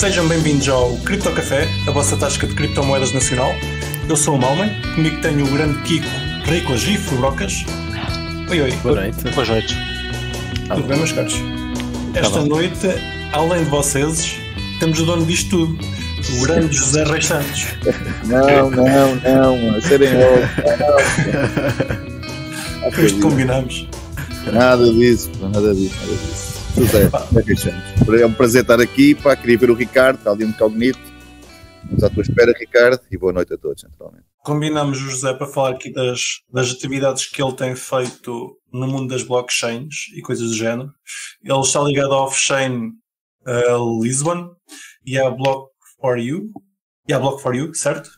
Sejam bem-vindos ao Cripto Café, a vossa tasca de criptomoedas nacional. Eu sou o Malman, comigo tenho o grande Kiko, Rico Gifo Brocas. Oi, oi. Boa noite. Boas noites. Tudo bem, meus caros? Esta noite, além de vocês, temos o dono disto tudo, o grande José Reis Santos. Não, não, não, a serem loucos. Foi isto que combinamos. Nada disso, nada disso, nada disso. José, Caixantes. É um prazer estar aqui, pá, queria ver o Ricardo, está ali um cognito. Estamos à tua espera, Ricardo, e boa noite a todos, naturalmente. Combinamos o José para falar aqui das, das atividades que ele tem feito no mundo das blockchains e coisas do género. Ele está ligado à off-chain uh, Lisbon e à Block4U. E à Block4U, certo?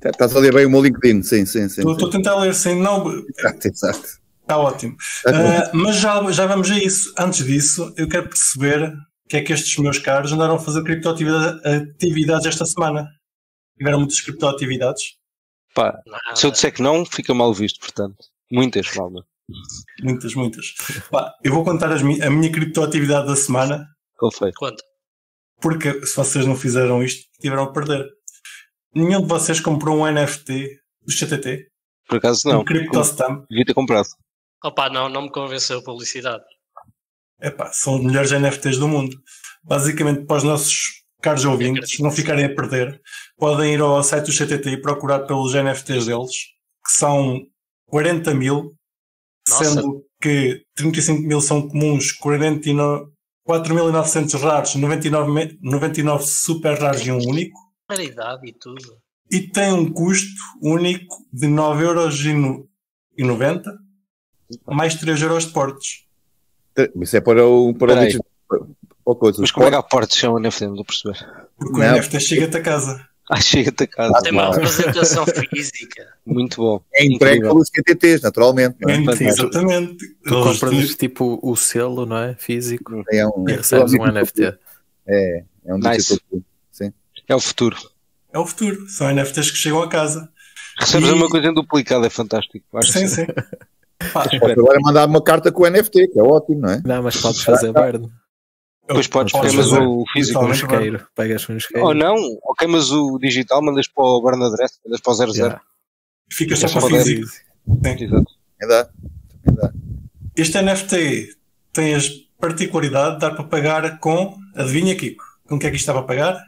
Tá- Estás a ler bem o meu LinkedIn, sim, sim, sim. Estou a sim. tentar ler sem não. Exato, exato. Está ótimo. Uh, mas já, já vamos a isso. Antes disso, eu quero perceber o que é que estes meus caros andaram a fazer criptoatividades esta semana. Tiveram muitas criptoatividades. Pá, Nada. se eu disser que não, fica mal visto, portanto. Muitas, malma. Muitas, muitas. Pá, eu vei contar as mi- a minha criptoatividade da semana, Qual foi? Conta. porque se vocês não fizeram isto, tiveram a perder. Nenhum de vocês comprou um NFT do CTT? Por acaso não. Um CryptoStamp? Devia ter comprado. Opa, não, não me convenceu a publicidade. Epá, são os melhores NFTs do mundo. Basicamente, para os nossos caros ouvintes não ficarem a perder, podem ir ao site do CTT e procurar pelos NFTs deles, que são 40 mil, Nossa. sendo que 35 mil são comuns, 49 4.900 raros, 99, me- 99 super raros e um único, Raridade e tudo. e tem um custo único de 9,90€ mais 3 euros de portes. Isso é para o. Para o Peraí. digital- ou coisa, Mas os como é que portos- há portes é um NFT? Não estou a perceber. Porque Não. o NFT chega-te a casa. Ah, chega-te a casa. Tem uma representação física. Muito bom. É entregue pelos CTTs, naturalmente. é? fantástico. Exatamente. Tu compras tipo o selo, não é? Físico. É um, E recebes um NFT. É, é um Nice. digital. É o futuro. É o futuro. São NFTs que chegam a casa. Recebes E- uma coisa em duplicado, é fantástico. Acho Sim, que sim. Posso agora mandar uma carta com o NFT, que é ótimo, não é? Não, mas podes fazer burn. Depois podes, fazer. o físico. Um burn. isqueiro. Pegas um isqueiro. Ou não, ou queimas o digital, mandas para o burn address, mandas para o 00. Yeah. Fica só para ver. físico. Exato. É. É dá. Este NFT tem a particularidade de dar para pagar com, adivinha Kiko, com o que é que isto está para pagar?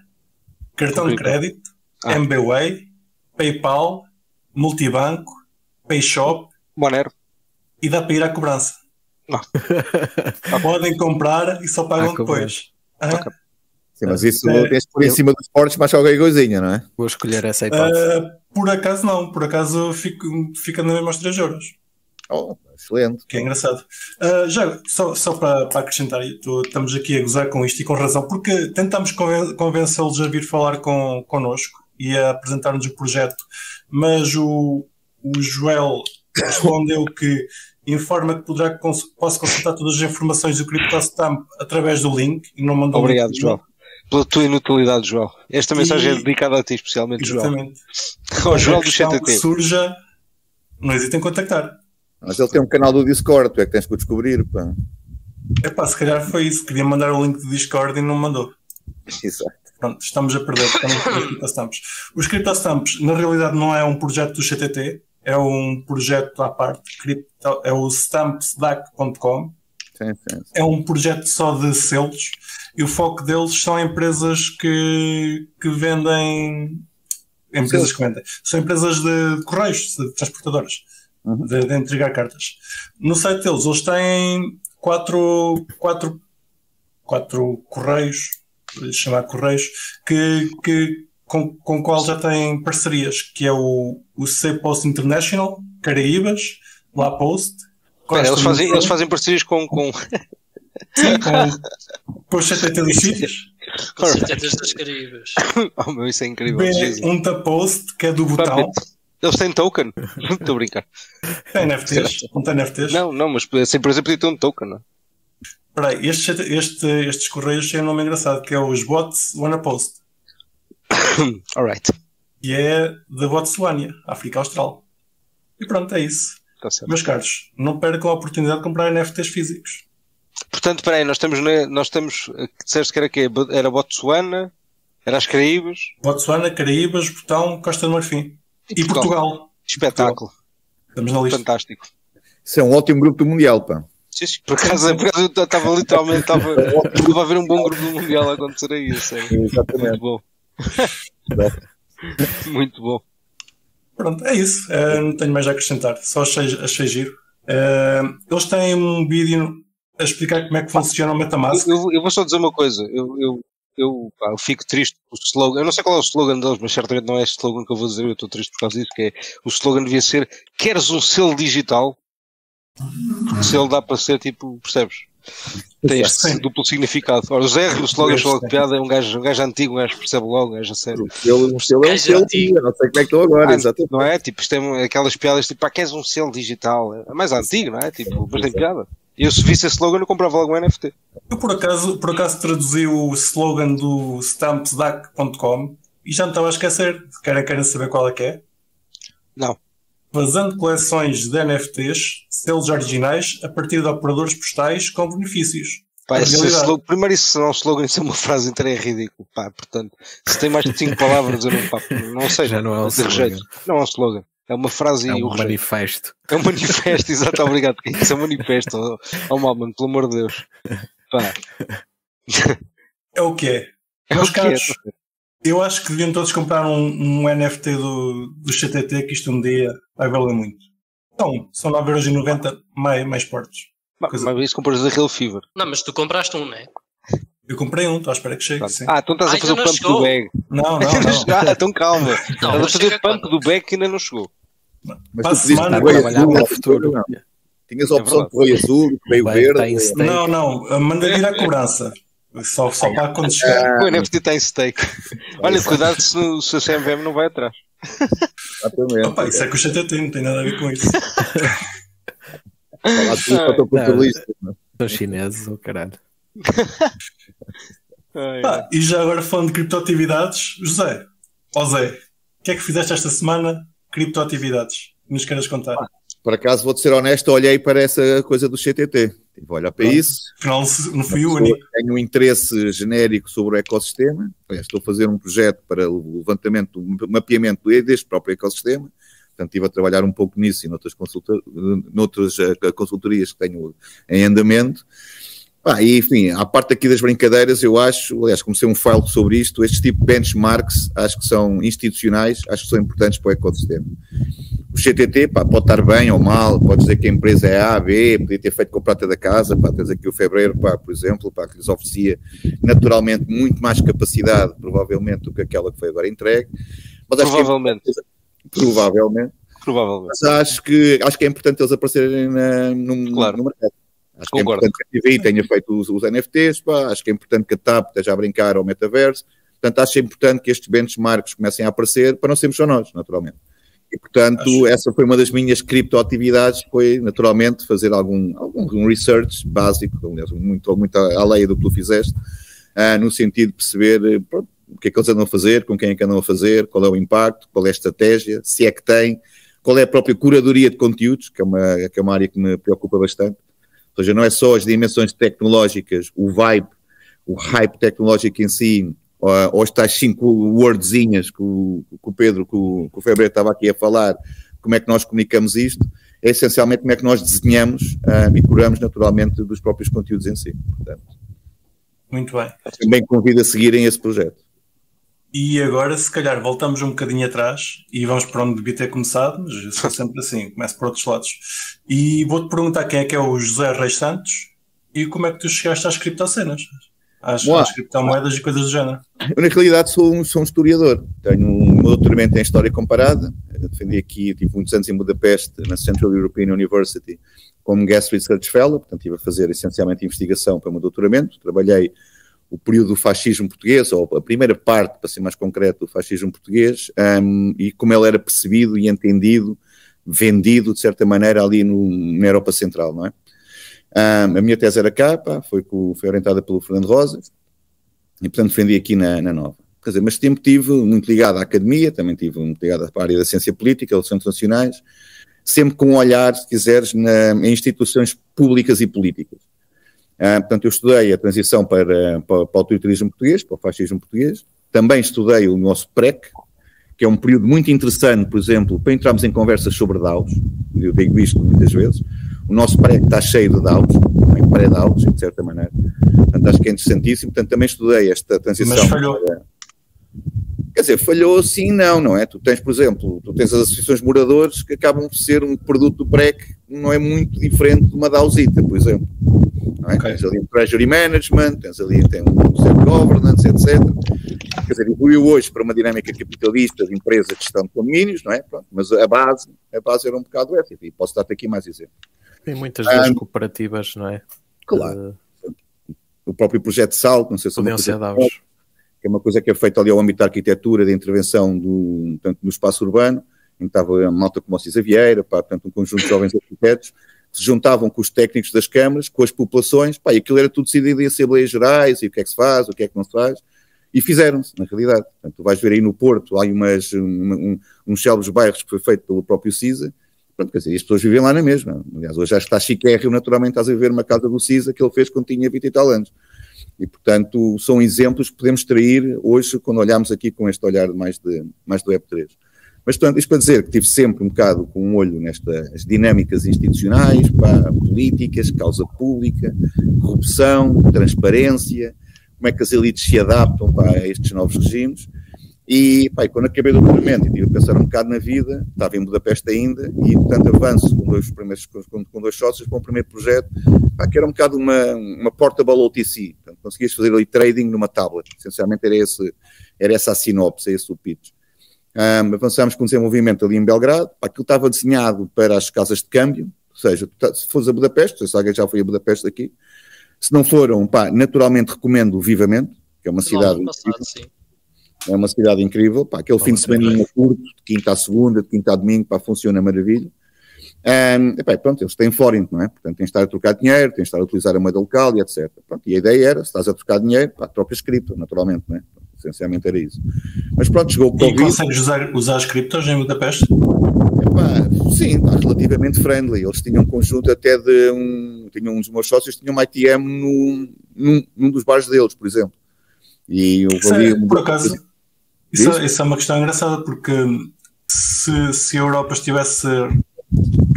Cartão de crédito, Ah. MBWay, PayPal, Multibanco, PayShop Monero. E dá para ir à cobrança. Não. Podem comprar e só pagam À depois. Ah. Sim, mas isso É. tens por em cima dos portos mais qualquer coisinha, não é? Vou escolher essa hipótese. ah, por acaso não, por acaso fico, fica na mesma aos 3 euros. Oh, excelente. que é engraçado. Ah, já, só, só para, para acrescentar, tu- estamos aqui a gozar com isto e com razão, porque tentamos conven- convencê-los a vir falar com, connosco e a apresentar-nos o projeto, mas o, o Joel respondeu que informa que poderá cons posso consultar todas as informações do CryptoStamp através do link e não mandou Obrigado, link João. Pela tua inutilidade, João. Esta mensagem E- é dedicada a ti, especialmente, João. Exatamente. Ao João do CTT. surja, não hesitem em contactar. Mas ele tem um canal do Discord, tu é que tens que o descobrir, pá. Epá, se calhar foi isso. Queria mandar o link do Discord e não mandou. Exato. Pronto, estamos a perder estamos a perder CryptoStamps. Os CryptoStamps, na realidade, não é um projeto do CTT, é um projeto à parte, cripto, é o stampsdac.com, é um projeto só de selos e o foco deles são empresas que, que vendem. Empresas que vendem. São empresas de correios, de transportadoras, Uhum. de, de entregar cartas. No site deles, eles têm quatro, quatro, quatro correios, chamar correios, que, que, com, com o qual já têm parcerias, que é o, o C-Post International, Caraíbas, La Post. Espera, eles, fazem, eles fazem parcerias com. com... Sim, com, com os CTT dos sítios. Com certezas das Caribas. Oh, meu, isso é incrível. Um Post, que é do botão. Eles têm token? Estou a brincar. Tem NFTs. Não tem NFTs. Não, não, mas essa empresa podia ter um token, não é? Espera aí, este, este, estes correios têm um nome engraçado, que é os Bots Wanna Post. Alright. E é da Botsuânia, África Austral. E pronto, é isso. Certo. Meus caros, não percam a oportunidade de comprar NFTs físicos. Portanto, espera aí, nós estamos, na, nós estamos, eh, que disseste que era quê? Era Botsuana, Era as Caraíbas Botsuana, Caraíbas, Botão, Costa do Marfim. E Portugal. Espetáculo. Estamos na lista. Fantástico. Isso é um ótimo grupo do Mundial, pá. Sim, sim. Por acaso, por acaso eu estava literalmente estava, estava a ver um bom grupo do Mundial a acontecer aí, a sério. Muito Exatamente. bom. Muito bom. Pronto, é isso. Eh, não tenho mais a acrescentar. Só achei, achei giro. Eh, eles têm um vídeo a explicar como é que funciona o Metamask. Eu, eu vou só dizer uma coisa. Eu, eu, eu, pá, eu fico triste o slogan. Eu não sei qual é o slogan deles, mas certamente não é este slogan que eu vou dizer. Eu estou triste por causa disso. Que é, o slogan devia ser: Queres um selo digital? O selo dá para ser tipo, percebes? Tem este Sim. duplo significado. Ora, o Zé, o slogan só de piada é um gajo, um gajo antigo, um gajo percebe logo, um gajo a sério. O selo, é um selo, antigo. eu não sei como é que estou agora, Ah, exatamente. Não é? Tipo, isto é uma- aquelas piadas tipo, pá, queres um selo digital? É mais antigo, não é? Tipo, mas tem piada. Eu se visse esse slogan eu comprava logo um NFT. Eu por acaso, por acaso traduzi o slogan do stampsdac.com e já me estava a esquecer. Querem, querem saber qual é que é? Não. Fazendo coleções de NFTs, selos originais, a partir de operadores postais com benefícios. Pá, slogan, primeiro isso não é um slogan, isso é uma frase inteira é ridículo. Pá, portanto, se tem mais de 5 palavras eu não, pá, não sei. Já não é um de rejeito. slogan. Não é um slogan. É uma frase É e o um rejeito. manifesto. É um manifesto, exato, obrigado. Kiko. Isso é um manifesto. Oh, oh Malman, pelo amor de Deus. Pá, É o que é. Meus o que é. Eu acho que deviam todos comprar um, um NFT do, do CTT, que isto um dia vai valer muito. Então, são 9,90€ mais, mais portos. Mas, mas isso compras a Real Fever. Não, mas tu compraste um, não é? Eu comprei um, estou à espera que chegue. Ah, então estás Ah, a fazer o pump do chegou. bag. Não, não, não. Ah, então calma. Não, Estás a mas fazer o pump quando? do bag que ainda não chegou. Mas a tu semana, o Rei trabalhar Azul, para o futuro. não. Tinhas a É opção verdade. de Rei Azul, em Verde. Não, não, manda vir à cobrança. Só, só para quando chegar. O NFT está em stake. Olha, cuidado se, o- se a CMVM não vai atrás. Exatamente. Opa, isso é que o CTT não tem nada a ver com isso. Falar tudo para o teu não é? São chineses, ou caralho. E já agora falando de criptoatividades, José, ó Zé, o que é que fizeste esta semana? Criptoatividades. Nos queres contar? Por acaso, vou-te ser honesto, olhei para essa coisa do CTT. A olhar para Pronto. isso. Afinal, não fui o único. Tenho um interesse genérico sobre o ecossistema. Aliás, estou a fazer um projeto para o levantamento, o mapeamento deste próprio ecossistema. Portanto, estive a trabalhar um pouco nisso e noutras, consulta, noutras eh, consultorias que tenho em andamento. Pá, e, enfim, à parte aqui das brincadeiras, eu acho, aliás, comecei um file sobre isto, estes tipo de benchmarks, acho que são institucionais, acho que são importantes para o ecossistema. O CTT, pá, pode estar bem ou mal, pode dizer que a empresa é A, B, podia ter feito com a prata da casa, pá, tens aqui o Fevereiro, pá, por exemplo, pá, que lhes oferecia naturalmente muito mais capacidade, provavelmente, do que aquela que foi agora entregue. Mas que é- Provavelmente. provavelmente. Provavelmente. Mas acho que, acho que é importante eles aparecerem na, no, Claro. no mercado. Acho Concordo. que é importante que a TVI tenha feito os, os NFTs, pá, acho que é importante que a TAP esteja a brincar ao metaverso. Portanto, acho importante que estes benchmarks comecem a aparecer para não sermos só nós, naturalmente. E, portanto, Acho- essa foi uma das minhas criptoatividades, foi, naturalmente, fazer algum, algum research básico, aliás, muito, muito além do que tu fizeste, ah, no sentido de perceber pronto, o que é que eles andam a fazer, com quem é que andam a fazer, qual é o impacto, qual é a estratégia, se é que tem, qual é a própria curadoria de conteúdos, que é uma, que é uma área que me preocupa bastante. Ou seja, não é só as dimensões tecnológicas, o vibe, o hype tecnológico em si, ou, as tais cinco wordzinhas que o, que o Pedro, que o, que o Febre estava aqui a falar, como é que nós comunicamos isto, é essencialmente como é que nós desenhamos ah, e curamos naturalmente dos próprios conteúdos em si. Portanto, Muito bem. também convido a seguirem esse projeto. E agora, se calhar, voltamos um bocadinho atrás e vamos para onde devia ter começado, mas eu sou sempre assim, começo por outros lados. E vou-te perguntar quem é que é o José Reis Santos e como é que tu chegaste às criptocenas, às, às criptomoedas e coisas do género. Eu, na realidade, sou um, sou um historiador. Tenho um doutoramento em História Comparada. Eu defendi aqui, tive muitos anos em Budapeste, na Central European University, como Guest Research Fellow. Portanto, estive a fazer essencialmente investigação para o meu doutoramento. Trabalhei o período do fascismo português, ou a primeira parte, para ser mais concreto, do fascismo português, um, e como ele era percebido e entendido, vendido, de certa maneira, ali no, na Europa Central, não é? Um, a minha tese era cá, pá, foi, foi orientada pelo Fernando Rosa, e portanto defendi aqui na, na Nova. Quer dizer, mas tempo tive muito ligado à academia, também tive muito ligado à área da ciência política, relações internacionais, sempre com um olhar, se quiseres, na, em instituições públicas e políticas. Ah, portanto, eu estudei a transição para, para, para o autoritarismo português, para o fascismo português, também estudei o nosso PREC, que é um período muito interessante, por exemplo, para entrarmos em conversas sobre DAOs, eu digo isto muitas vezes, o nosso PREC está cheio de DAOs, pré-DAOs, de certa maneira, portanto acho que é interessantíssimo, portanto também estudei esta transição. Mas falhou. Para... Quer dizer, falhou sim não, não é? Tu tens, por exemplo, tu tens as associações de moradores que acabam por ser um produto do PREC não é muito diferente de uma DAOzita, por exemplo. Não é? okay. Tens ali um Treasury Management, tens ali tem um Self-Governance, etc. Quer dizer, evoluiu hoje para uma dinâmica capitalista de empresa de gestão de condomínios, não é? Pronto, mas a base, a base era um bocado essa, e posso dar-te aqui mais exemplos. Tem muitas vezes um, cooperativas, não é? Claro. Uh, o próprio projeto Sal, não sei se é uma coisa que é uma coisa que é feita ali ao âmbito da arquitetura, da intervenção do, tanto no espaço urbano, em que estava a malta como a Cisa Vieira, pá, portanto, um conjunto de jovens arquitetos, que se juntavam com os técnicos das câmaras, com as populações, pá, e aquilo era tudo decidido em Assembleias Gerais, e o que é que se faz, o que é que não se faz, e fizeram-se, na realidade. Portanto, tu vais ver aí no Porto, há umas, um, um, uns célebres bairros que foi feito pelo próprio CISA, Pronto, quer dizer, as pessoas vivem lá na mesma. Aliás, hoje já está chiquérrimo, naturalmente, estás a viver uma casa do CISA que ele fez quando tinha 20 e tal anos. E, portanto, são exemplos que podemos extrair hoje quando olhamos aqui com este olhar mais, de, mais do Web3. Mas, portanto, isto para dizer que tive sempre um bocado com um olho nestas dinâmicas institucionais, pá, políticas, causa pública, corrupção, transparência, como é que as elites se adaptam pá, a estes novos regimes. E, pá, quando acabei o doutoramento e tive a pensar um bocado na vida, estava em Budapeste ainda, e, portanto, avanço com dois, primeiros, com, com dois sócios para um primeiro projeto, pá, que era um bocado uma, uma portable OTC. Portanto, conseguias fazer ali trading numa tablet. Essencialmente era, esse, era essa a sinopse, esse o pitch. Um, avançámos com o desenvolvimento ali em Belgrado, pá, aquilo estava desenhado para as casas de câmbio, ou seja, tá, se fores a Budapeste, se alguém já foi a Budapeste aqui, se não foram, pá, naturalmente recomendo vivamente, que é uma cidade... Passado, é uma cidade incrível, pá, aquele fim de semana curto, de quinta a segunda, de quinta a domingo, pá, funciona maravilha. Um, epá, pronto, eles têm forint, não é? Portanto, tens de estar a trocar dinheiro, tens de estar a utilizar a moeda local e etc. Pronto, e a ideia era, se estás a trocar dinheiro, pá, trocas cripto, naturalmente, não é? Essencialmente era isso. Mas pronto, chegou o Covid. E consegues usar, usar as criptos em Budapeste? Epá, sim, está relativamente friendly. Eles tinham um conjunto até de um. Tinham um dos meus sócios, tinham um ITM no, num, num dos bares deles, por exemplo. E eu valia. É, por acaso, isso, isso, é uma questão engraçada porque se, se a Europa estivesse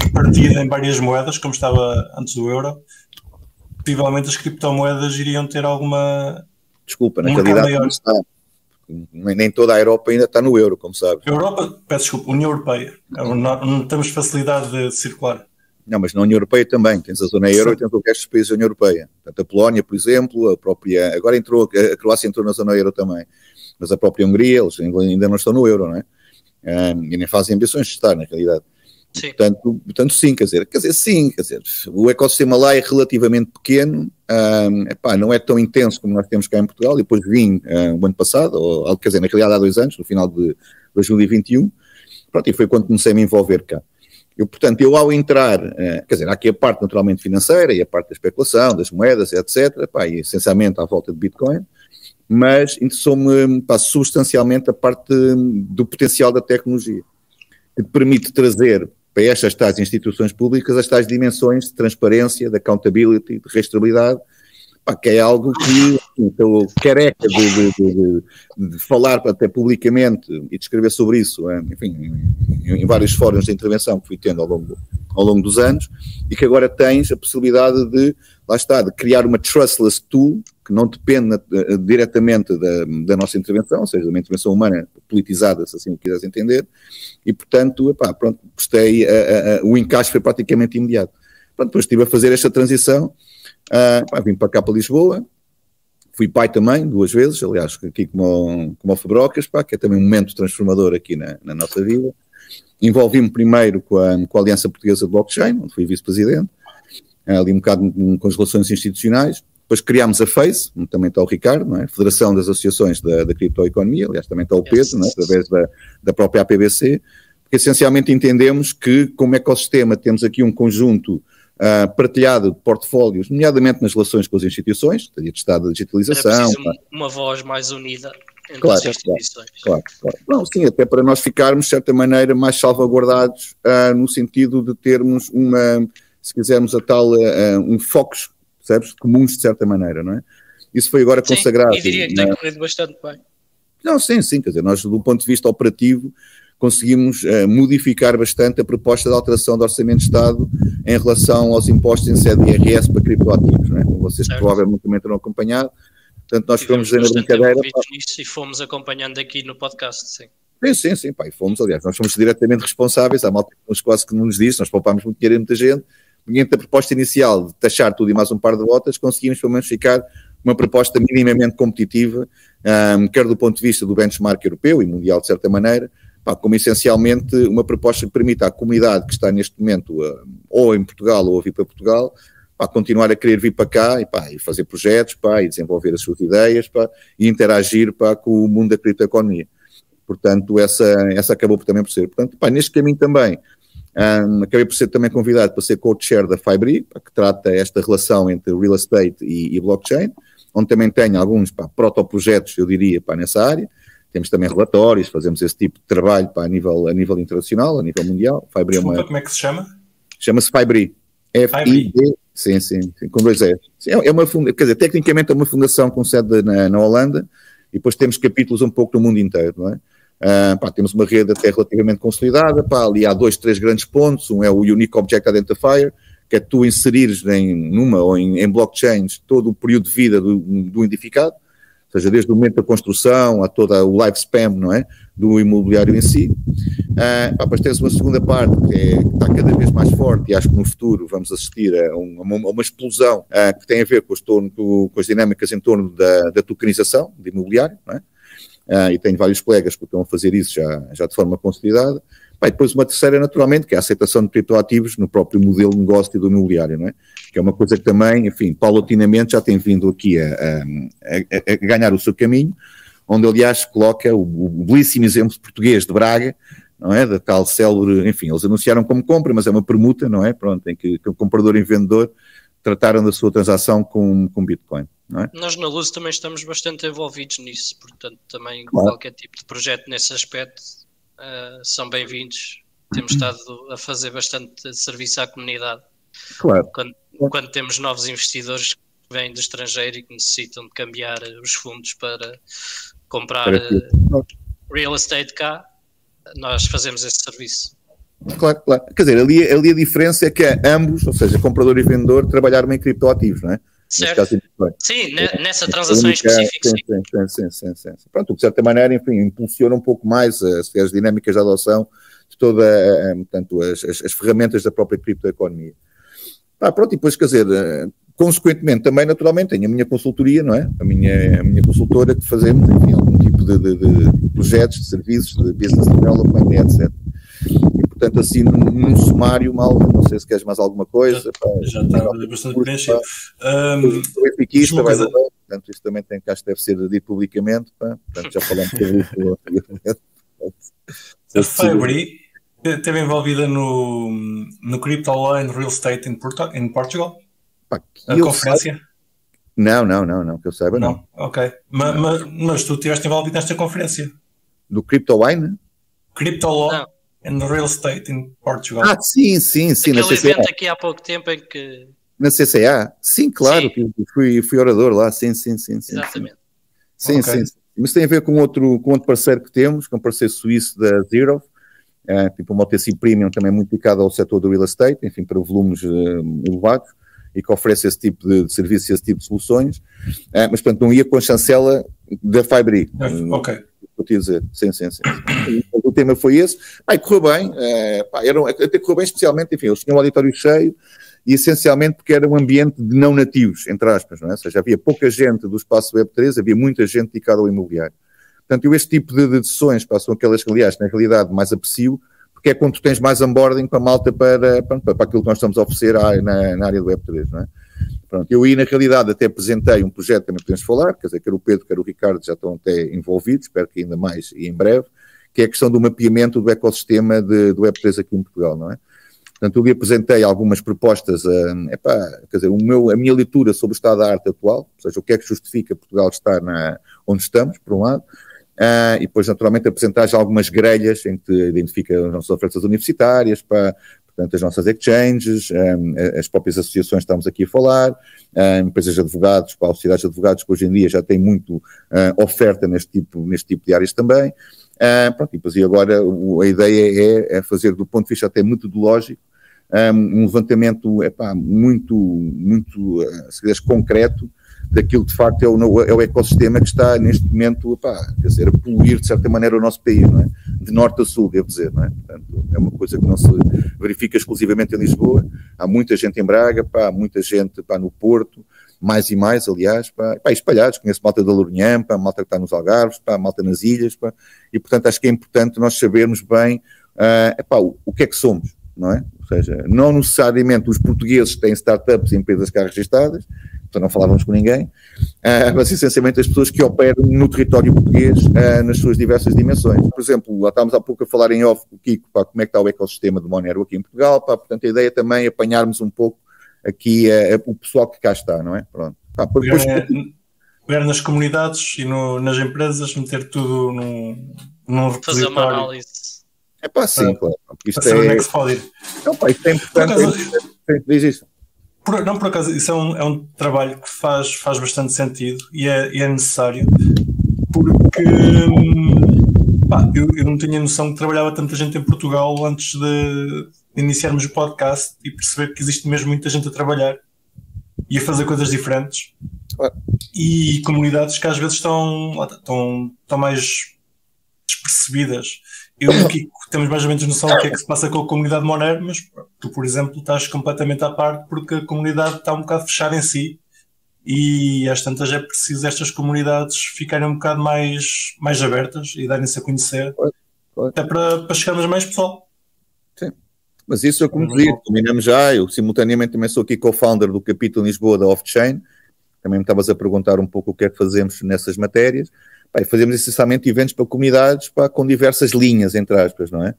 repartida em várias moedas, como estava antes do euro, possivelmente as criptomoedas iriam ter alguma. Desculpa, na está. Nem toda a Europa ainda está no euro, como sabe. Europa, peço desculpa, União Europeia. Não, não temos facilidade de circular. Não, mas na União Europeia também. Tens a zona euro Sim. e tens o resto dos países da União Europeia. Portanto, a Polónia, por exemplo, a própria. Agora entrou, a Croácia entrou na zona euro também mas a própria Hungria, eles ainda não estão no euro, não é? Um, e nem fazem ambições de estar, na realidade. Sim. Portanto, portanto, sim, quer dizer, quer dizer, sim, quer dizer, o ecossistema lá é relativamente pequeno, um, epá, não é tão intenso como nós temos cá em Portugal, e depois vim um, o ano passado, ou, quer dizer, na realidade há dois anos, no final de 2021, pronto, e foi quando comecei a me envolver cá. Eu, portanto, eu ao entrar, uh, quer dizer, há aqui a parte naturalmente financeira e a parte da especulação, das moedas, etc., epá, e essencialmente à volta de Bitcoin, mas interessou-me substancialmente a parte do potencial da tecnologia, que permite trazer para estas tais instituições públicas as tais dimensões de transparência, de accountability, de rastreabilidade, que é algo que estou careca de, de, de, de, falar até publicamente e de escrever sobre isso, eh, enfim, em, em, vários fóruns de intervenção que fui tendo ao longo, ao longo dos anos, e que agora tens a possibilidade de, lá está, de criar uma trustless tool que não depende uh, diretamente da, da, nossa intervenção, ou seja, uma intervenção humana politizada, se assim o quiseres entender, e portanto, epá, pronto, gostei, uh, o encaixe foi praticamente imediato. Pronto, depois estive a fazer esta transição, uh, vim para cá para Lisboa, fui pai também, duas vezes, aliás, aqui como, como o Fabrocas, que é também um momento transformador aqui na, na nossa vida. Envolvi-me primeiro com a, com a Aliança Portuguesa de Blockchain, onde fui vice-presidente, ali um bocado com as relações institucionais, depois criámos a FACE, também está o Ricardo, não é? Federação das Associações da, da Criptoeconomia, aliás, também está o Pedro, é? através da, da própria APBC, porque essencialmente entendemos que, como ecossistema, temos aqui um conjunto uh, partilhado de portfólios, nomeadamente nas relações com as instituições, teria de Estado da digitalização. Era uma voz mais unida entre claro, as instituições. Claro, claro, Não, sim, até para nós ficarmos, de certa maneira, mais salvaguardados uh, no sentido de termos uma, se quisermos a tal, uh, um foco percebes? Comuns de certa maneira, não é? Isso foi agora Sim, consagrado. E diria que tem corrido bastante bem. Não, sim, sim, quer dizer, nós do ponto de vista operativo conseguimos uh, modificar bastante a proposta de alteração do Orçamento de Estado em relação aos impostos em sede de IRS para criptoativos, não é? como vocês certo. provavelmente também terão acompanhado. Portanto, nós fomos na brincadeira. Nisso e fomos acompanhando aqui no podcast, sim. Sim, sim, sim, pá, fomos, aliás, nós fomos diretamente responsáveis, há malta que quase que não nos disse, nós poupámos muito dinheiro em muita gente, mediante a proposta inicial de taxar tudo e mais um par de botas, conseguimos pelo menos ficar uma proposta minimamente competitiva, um, quer do ponto de vista do benchmark europeu e mundial de certa maneira, pá, como essencialmente uma proposta que permita à comunidade que está neste momento ou em Portugal ou a vir para Portugal, pá, continuar a querer vir para cá e, pá, e fazer projetos pá, e desenvolver as suas ideias pá, e interagir pá, com o mundo da criptoeconomia. Portanto, essa, essa acabou também por ser. Portanto, pá, neste caminho também, um, acabei por ser também convidado para ser co-chair da Fibri, que trata esta relação entre real estate e, e blockchain, onde também tenho alguns pá, protoprojetos, eu diria, pá, nessa área. Temos também relatórios, fazemos esse tipo de trabalho pá, a, nível, a nível internacional, a nível mundial. Fibri Desculpa, é uma... como é que se chama? Chama-se Fibri. F-I-B, sim, sim, sim, com dois. É, é uma funda... Quer dizer, tecnicamente é uma fundação com sede na, na Holanda, e depois temos capítulos um pouco no mundo inteiro, não é? Uh, pá, temos uma rede até relativamente consolidada, pá, ali há dois, três grandes pontos, um é o Unique Object Identifier, que é tu inserires em, numa ou em, em blockchains todo o período de vida do, do ou seja, desde o momento da construção a todo o lifespan, não é, do imobiliário em si. Uh, pá, depois tens uma segunda parte que, é, que, está cada vez mais forte e acho que no futuro vamos assistir a, um, a, uma, explosão uh, que tem a ver com, torno, com, as dinâmicas em torno da, da tokenização de imobiliário, não é? Uh, e tenho vários colegas que estão a fazer isso já, já de forma consolidada. Bem, depois uma terceira, naturalmente, que é a aceitação de criptoativos no próprio modelo de negócio do imobiliário, não é? Que é uma coisa que também, enfim, paulatinamente já tem vindo aqui a, a, a ganhar o seu caminho, onde, aliás, coloca o, o belíssimo exemplo português de Braga, não é? Da tal célebre, enfim, eles anunciaram como compra, mas é uma permuta, não é? Pronto, em que, que o comprador e vendedor trataram da sua transação com, com Bitcoin. É? Nós na Luz também estamos bastante envolvidos nisso, portanto, também claro. qualquer tipo de projeto nesse aspecto uh, são bem-vindos. Temos estado a fazer bastante serviço à comunidade. Claro. Quando, quando temos novos investidores que vêm do estrangeiro e que necessitam de cambiar os fundos para comprar uh, real estate cá, nós fazemos esse serviço. Claro, claro. Quer dizer, ali, ali a diferença é que é ambos, ou seja, comprador e vendedor, trabalharam em criptoativos, não é? Certo. Sim, nessa transação específica. Sim, sim, sim, sim, sim, Pronto, de certa maneira, enfim, impulsiona um pouco mais as, as dinâmicas de adoção de toda, portanto, as, as, as ferramentas da própria criptoeconomia. Ah, pronto, e depois, quer dizer, eh, consequentemente, também, naturalmente, tenho a minha consultoria, não é? A minha, a minha consultora que fazemos, enfim, algum tipo de, de, de projetos, de serviços, de business development, etc. Portanto, assim, num, num sumário, mal, não sei se queres mais alguma coisa. Já, pá, já está bastante preenchido. Um, sou epiquista, vai coisa... portanto, isto também tem, que acho que deve ser dito publicamente, pá, portanto, já falamos sobre isso. A Fabri esteve envolvida no, no Crypto Line Real Estate in, Porto, in Portugal? Pá, a conferência? Saiba... Não, não, não, não, que eu saiba não. não. Ok, mas, mas, mas tu estiveste envolvido nesta conferência? Do Crypto Line? Crypto Law and Real Estate in Portugal. Ah, sim, sim, sim. Aquele evento aqui há pouco tempo em que. Na CCA? Sim, claro, sim. Fui, fui orador lá, sim, sim, sim. sim Exatamente. Sim, okay. sim, sim. Mas tem a ver com outro, com outro parceiro que temos, com um parceiro suíço da Zero, é, tipo uma OTC Premium também muito dedicada ao setor do real estate, enfim, para volumes uh, elevados, e que oferece esse tipo de, de serviços e esse tipo de soluções. É, mas, portanto, não ia com a chancela da Fibri. Ok vou te dizer. Sim, sim, sim. tema foi esse. Correu bem, é, pá, era, até correu bem, especialmente, enfim, eles tinham um auditório cheio e essencialmente porque era um ambiente de não nativos, entre aspas, não é? Ou seja, havia pouca gente do espaço Web3, havia muita gente dedicada ao imobiliário. Portanto, eu este tipo de, de sessões passam aquelas que, aliás, na realidade, mais aprecio, porque é quando tu tens mais onboarding para a malta para, para, para aquilo que nós estamos a oferecer na, na área do Web3, não é? Pronto, eu aí, na realidade, até apresentei um projeto, também podemos falar, quer dizer, quer o Pedro, quer o Ricardo já estão até envolvidos, espero que ainda mais e em breve, que é a questão do mapeamento do ecossistema de, do Web3 aqui em Portugal, não é? Portanto, eu lhe apresentei algumas propostas, uh, epá, quer dizer, meu, a minha leitura sobre o estado da arte atual, ou seja, o que é que justifica Portugal estar na, onde estamos, por um lado, uh, e depois, naturalmente, apresentar já algumas grelhas em que identifica as nossas ofertas universitárias, para, portanto, as nossas exchanges, um, as próprias associações que estamos aqui a falar, um, empresas de advogados, para sociedades de advogados que hoje em dia já têm muito uh, oferta neste tipo, neste tipo de áreas também. Uh, pronto, e, e agora a ideia é, é, fazer, do ponto de vista até metodológico, um, um levantamento epá, muito, muito se quiseres, concreto daquilo que de facto é o, é o ecossistema que está neste momento epá, quer dizer, a poluir de certa maneira o nosso país, não é? de norte a sul, devo dizer. Não é? Portanto, é uma coisa que não se verifica exclusivamente em Lisboa. Há muita gente em Braga, pá, há muita gente pá, no Porto, mais e mais, aliás, pá, pá, espalhados. Conheço malta da Lourinhã, pá, malta que está nos Algarves, pá, malta nas ilhas, pá, e portanto acho que é importante nós sabermos bem uh, epá, o, o que é que somos, não é? Ou seja, não necessariamente os portugueses têm startups e empresas cá registadas, então não falávamos com ninguém, uh, mas essencialmente as pessoas que operam no território português uh, nas suas diversas dimensões. Por exemplo, lá estávamos há pouco a falar em off com o Kiko, pá, como é que está o ecossistema do Monero aqui em Portugal, pá, portanto a ideia é também apanharmos um pouco aqui uh, o pessoal que cá está, não é? Pronto. Pá, depois... pegar nas comunidades e no, nas empresas, meter tudo num, num Fazer uma análise. É pá, sim, claro. Isto é... é que se pode ir. Não, pá, isto é importante. É diz isso. Por, não, por acaso, isso é um, é um trabalho que faz, faz bastante sentido e é, e é necessário, porque pá, eu, eu não tinha noção que trabalhava tanta gente em Portugal antes de iniciarmos o podcast e perceber que existe mesmo muita gente a trabalhar e a fazer coisas diferentes. E comunidades que às vezes estão, estão, estão mais despercebidas eu e o Kiko temos mais ou menos noção do que é que se passa com a comunidade Monero, mas tu, por exemplo, estás completamente à parte porque a comunidade está um bocado fechada em si e às tantas é preciso estas comunidades ficarem um bocado mais, mais abertas e darem-se a conhecer até para, para chegarmos mais pessoal. Mas isso é como te combinamos já. Eu simultaneamente também sou aqui co-founder do capítulo Lisboa da Off-Chain. Também me estavas a perguntar um pouco o que é que fazemos nessas matérias. Pá, fazemos essencialmente eventos para comunidades pá, com diversas linhas, entre aspas, não é?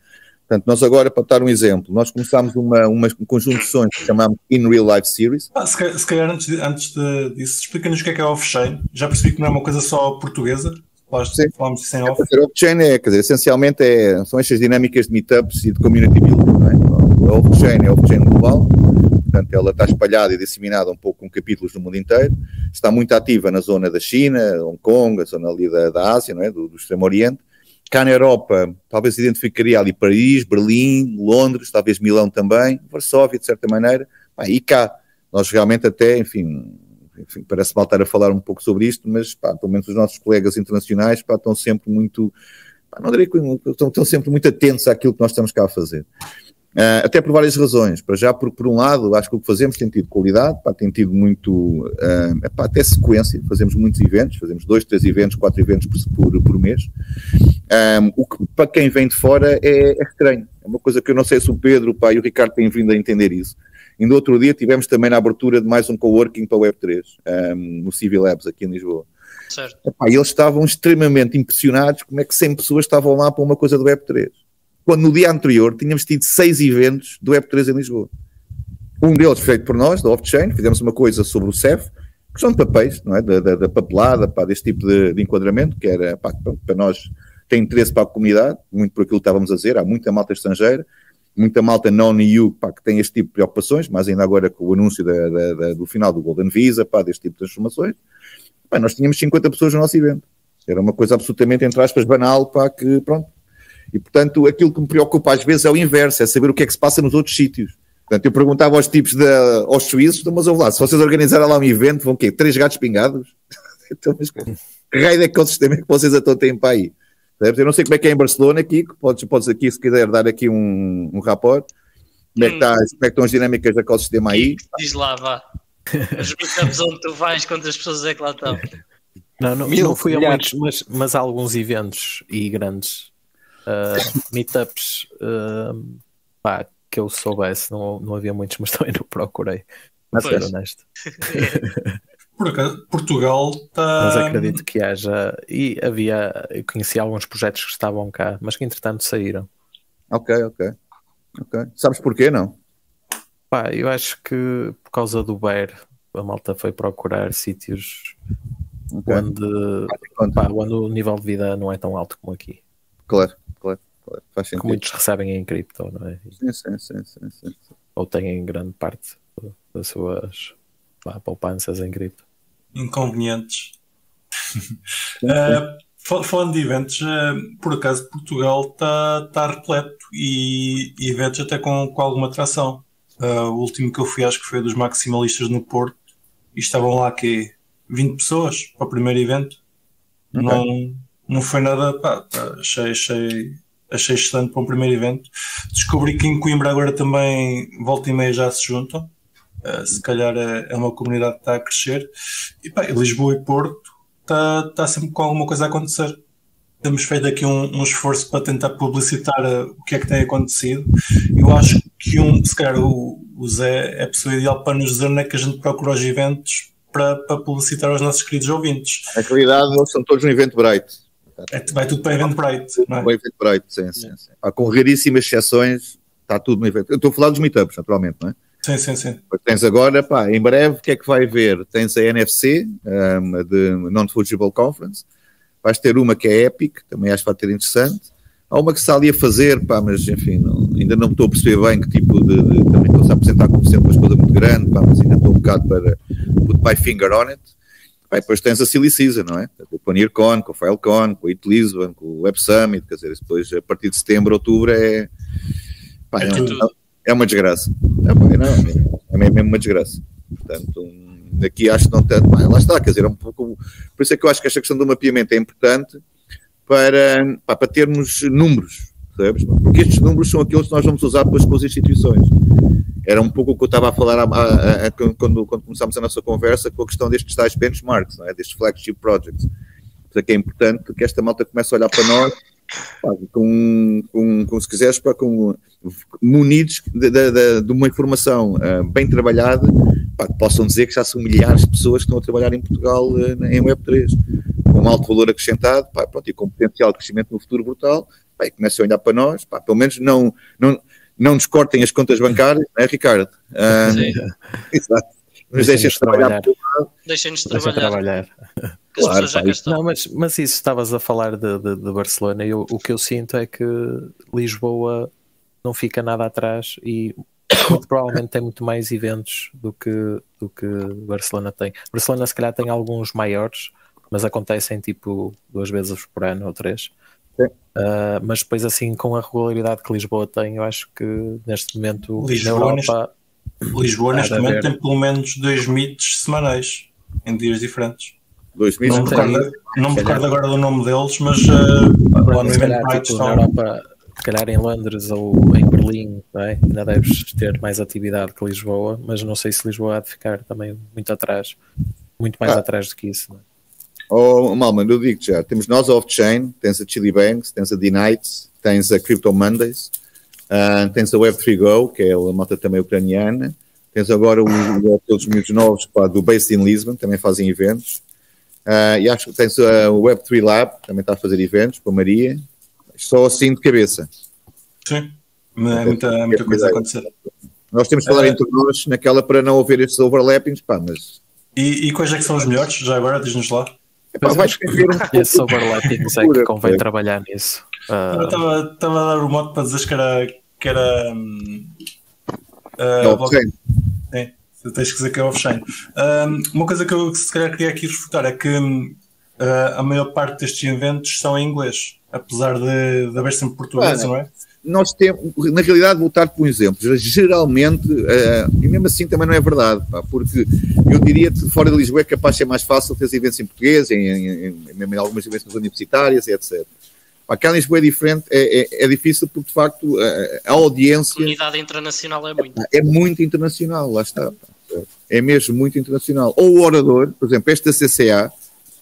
Portanto, nós agora, para dar um exemplo, nós começámos uma, uma, um conjunto de sessões que chamamos In Real Life Series. Ah, se, calhar, se calhar antes, de, antes de, disso, explica-nos o que é que é off-chain. Já percebi que não é uma coisa só portuguesa. Falamos sem off. É, off-chain é, quer dizer, essencialmente é, são estas dinâmicas de meetups e de community building, não é? Então, off-chain é off-chain global, portanto ela está espalhada e disseminada um pouco com capítulos no mundo inteiro, está muito ativa na zona da China, Hong Kong, a zona ali da, da Ásia, não é? do, do Extremo Oriente, cá na Europa talvez identificaria ali Paris, Berlim, Londres, talvez Milão também, Varsóvia de certa maneira, e cá, nós realmente até, enfim, enfim parece mal estar a falar um pouco sobre isto, mas pá, pelo menos os nossos colegas internacionais pá, estão sempre muito, não que estão, estão sempre muito atentos àquilo que nós estamos cá a fazer. Uh, até por várias razões. Para já, por, por um lado, acho que o que fazemos tem tido qualidade, pá, tem tido muito, uh, epá, até sequência. Fazemos muitos eventos, fazemos dois, três eventos, quatro eventos por, por, por mês. Um, o que para quem vem de fora é, é, estranho. É uma coisa que eu não sei se o Pedro pá, e o Ricardo têm vindo a entender isso. No outro dia tivemos também na abertura de mais um coworking para o Web3, um, no Civil Labs, aqui em Lisboa. Certo. Epá, eles estavam extremamente impressionados como é que 100 pessoas estavam lá para uma coisa do Web3 quando no dia anterior tínhamos tido seis eventos do Web3 em Lisboa. Um deles feito por nós, da Off-Chain, fizemos uma coisa sobre o CEF, que são de papéis, não é? da, da, da papelada, pá, deste tipo de, de enquadramento, que era pá, para nós tem interesse para a comunidade, muito por aquilo que estávamos a dizer, há muita malta estrangeira, muita malta non-EU que tem este tipo de preocupações, mas ainda agora com o anúncio da, da, da, do final do Golden Visa, pá, deste tipo de transformações, pá, nós tínhamos 50 pessoas no nosso evento. Era uma coisa absolutamente, entre aspas, banal, pá, que pronto, e, portanto, aquilo que me preocupa às vezes é o inverso, é saber o que é que se passa nos outros sítios. Portanto, eu perguntava aos tipos, de, aos suíços, então, mas ouve lá, se vocês organizarem lá um evento, vão o quê? Três gatos pingados? então, mas que raio de ecossistema é que vocês então têm para aí? Eu não sei como é que é em Barcelona, Kiko, podes, podes aqui, se quiser, dar aqui um, um rapport. Como é, que está, hum. como é que estão as dinâmicas do ecossistema aí? Diz lá, vá. As meetups onde tu vais, quantas pessoas é que lá estão? Não, não, Mil, não fui a muitos, mas, mas há alguns eventos e grandes uh, meetups uh, pá, que eu soubesse, não, não havia muitos, mas também não procurei, para ser honesto. Por acaso, Portugal está. Mas acredito que haja. E havia. Eu conheci alguns projetos que estavam cá, mas que entretanto saíram. Ok, ok. ok. Sabes porquê, não? Pá, eu acho que por causa do Bear, a malta foi procurar sítios okay. onde, pá, onde o nível de vida não é tão alto como aqui. Claro, claro. Faz sentido. Que muitos recebem em cripto, não é? Sim, sim, sim, sim, sim. Ou têm grande parte das suas pá, poupanças em cripto. Inconvenientes. uh, falando de eventos, uh, por acaso Portugal está tá repleto e, e eventos até com, com alguma atração. Uh, o último que eu fui, acho que foi dos maximalistas no Porto, e estavam lá que 20 pessoas para o primeiro evento. Okay. Não, não foi nada, pá, pá, achei, achei, achei excelente para um primeiro evento. Descobri que em Coimbra agora também volta e meia já se juntam. Uh, se calhar é, é, uma comunidade que está a crescer. E pá, Lisboa e Porto está, está sempre com alguma coisa a acontecer. Temos feito aqui um, um esforço para tentar publicitar uh, o que é que tem acontecido. Eu acho que um, se calhar o, o Zé é a pessoa ideal para nos dizer onde é que a gente procura os eventos para, para publicitar aos nossos queridos ouvintes. Na realidade, são todos no evento Bright. É, vai tudo para evento Bright, não é? Para Bright, sim, sim, sim. Ah, com raríssimas exceções, está tudo no evento. Eu estou a falar dos meetups, naturalmente, não é? Sim, sim, sim. Tens agora, pá, em breve, o que é que vai haver? Tens a NFC, um, de Non-Fungible Conference, vais ter uma que é Epic, também acho que vai ter interessante. Há uma que está ali a fazer, pá, mas enfim, não, ainda não estou a perceber bem que tipo de. de também estou-se a apresentar como sempre uma coisa muito grande, pá, mas ainda estou um bocado para put my finger on it. Pá, depois tens a Silly Season, não é? Com o PanierCon, com o FileCon, com o It Lisbon, com o Web Summit, quer dizer, depois a partir de setembro, outubro é. Pá, é, é, é uma desgraça. É, pá, não, é mesmo uma desgraça. Portanto, aqui acho que não tanto. Lá está, quer dizer, é um pouco. Por isso é que eu acho que esta questão do mapeamento é importante para, pá, para termos números, sabes? Porque estes números são aqueles que nós vamos usar depois com as instituições. Era um pouco o que eu estava a falar a, a, a, quando, quando começámos a nossa conversa com a questão destes tais benchmarks, não é? destes flagship projects. Portanto, é importante que esta malta comece a olhar para nós com, com, com, se quiseres, pá, com, munidos de, de, de, de uma informação uh, bem trabalhada, pá, que possam dizer que já são milhares de pessoas que estão a trabalhar em Portugal uh, em Web3 com um alto valor acrescentado pá, pronto, e com potencial de crescimento no futuro brutal, pá, e comecem a olhar para nós, pá, pelo menos não, não, não nos cortem as contas bancárias, não é, Ricardo? Uh, Sim. Exato. Nos deixem trabalhar. Deixem-nos trabalhar. trabalhar. Claro, não, mas, mas isso estavas a falar de, de, de Barcelona. Eu, o que eu sinto é que Lisboa não fica nada atrás e muito provavelmente tem muito mais eventos do que, do que Barcelona tem. Barcelona se calhar tem alguns maiores, mas acontecem tipo duas vezes por ano ou três. Uh, mas depois, assim, com a regularidade que Lisboa tem, eu acho que neste momento Lisboa, na Europa. Neste, Lisboa, neste momento, tem pelo menos dois meets semanais em dias diferentes. Dois meets não, me recordo, não me recordo agora do nome deles, mas uh, lá no evento tipo, estão... na Europa, se calhar em Londres ou em Berlim, é? ainda deves ter mais atividade que Lisboa, mas não sei se Lisboa há de ficar também muito atrás, muito mais ah. atrás do que isso. Não é? Oh, Malman, eu digo já, temos nós off-chain, tens a Chili Banks, tens a D-Nights, tens a Crypto Mondays, uh, tens a Web3Go, que é a malta também ucraniana, tens agora os miúdos novos pá, do Based in Lisbon, também fazem eventos, uh, e acho que tens a Web3 Lab, também está a fazer eventos, com a Maria, só assim de cabeça. Sim, é muita, muita coisa a acontecer. Nós temos que falar uh, entre nós naquela para não haver estes overlappings, pá, mas... E, e quais é que são os melhores? Já agora, diz-nos lá. Epá, vais escrever um pouco. Esse overlapping é que convém trabalhar nisso. Uh... Estava a dar o modo para dizer que era. Que era um, uh, bloco... Sim, tens que dizer que é off-chain. Um, uma coisa que eu se calhar queria aqui refutar é que uh, a maior parte destes eventos são em inglês, apesar de, de haver sempre português, não é? Nós temos, na realidade, vou dar por um exemplo. Geralmente, uh, e mesmo assim também não é verdade, pá, porque eu diria que fora de Lisboa é capaz de ser mais fácil ter eventos em português, em, em, em, em algumas eventos universitárias, etc. Pá, cá em Lisboa é diferente, é, é, é difícil porque de facto a, a audiência. A comunidade internacional é muito. É, muito internacional, lá está. Pá, é mesmo muito internacional. Ou o orador, por exemplo, esta CCA,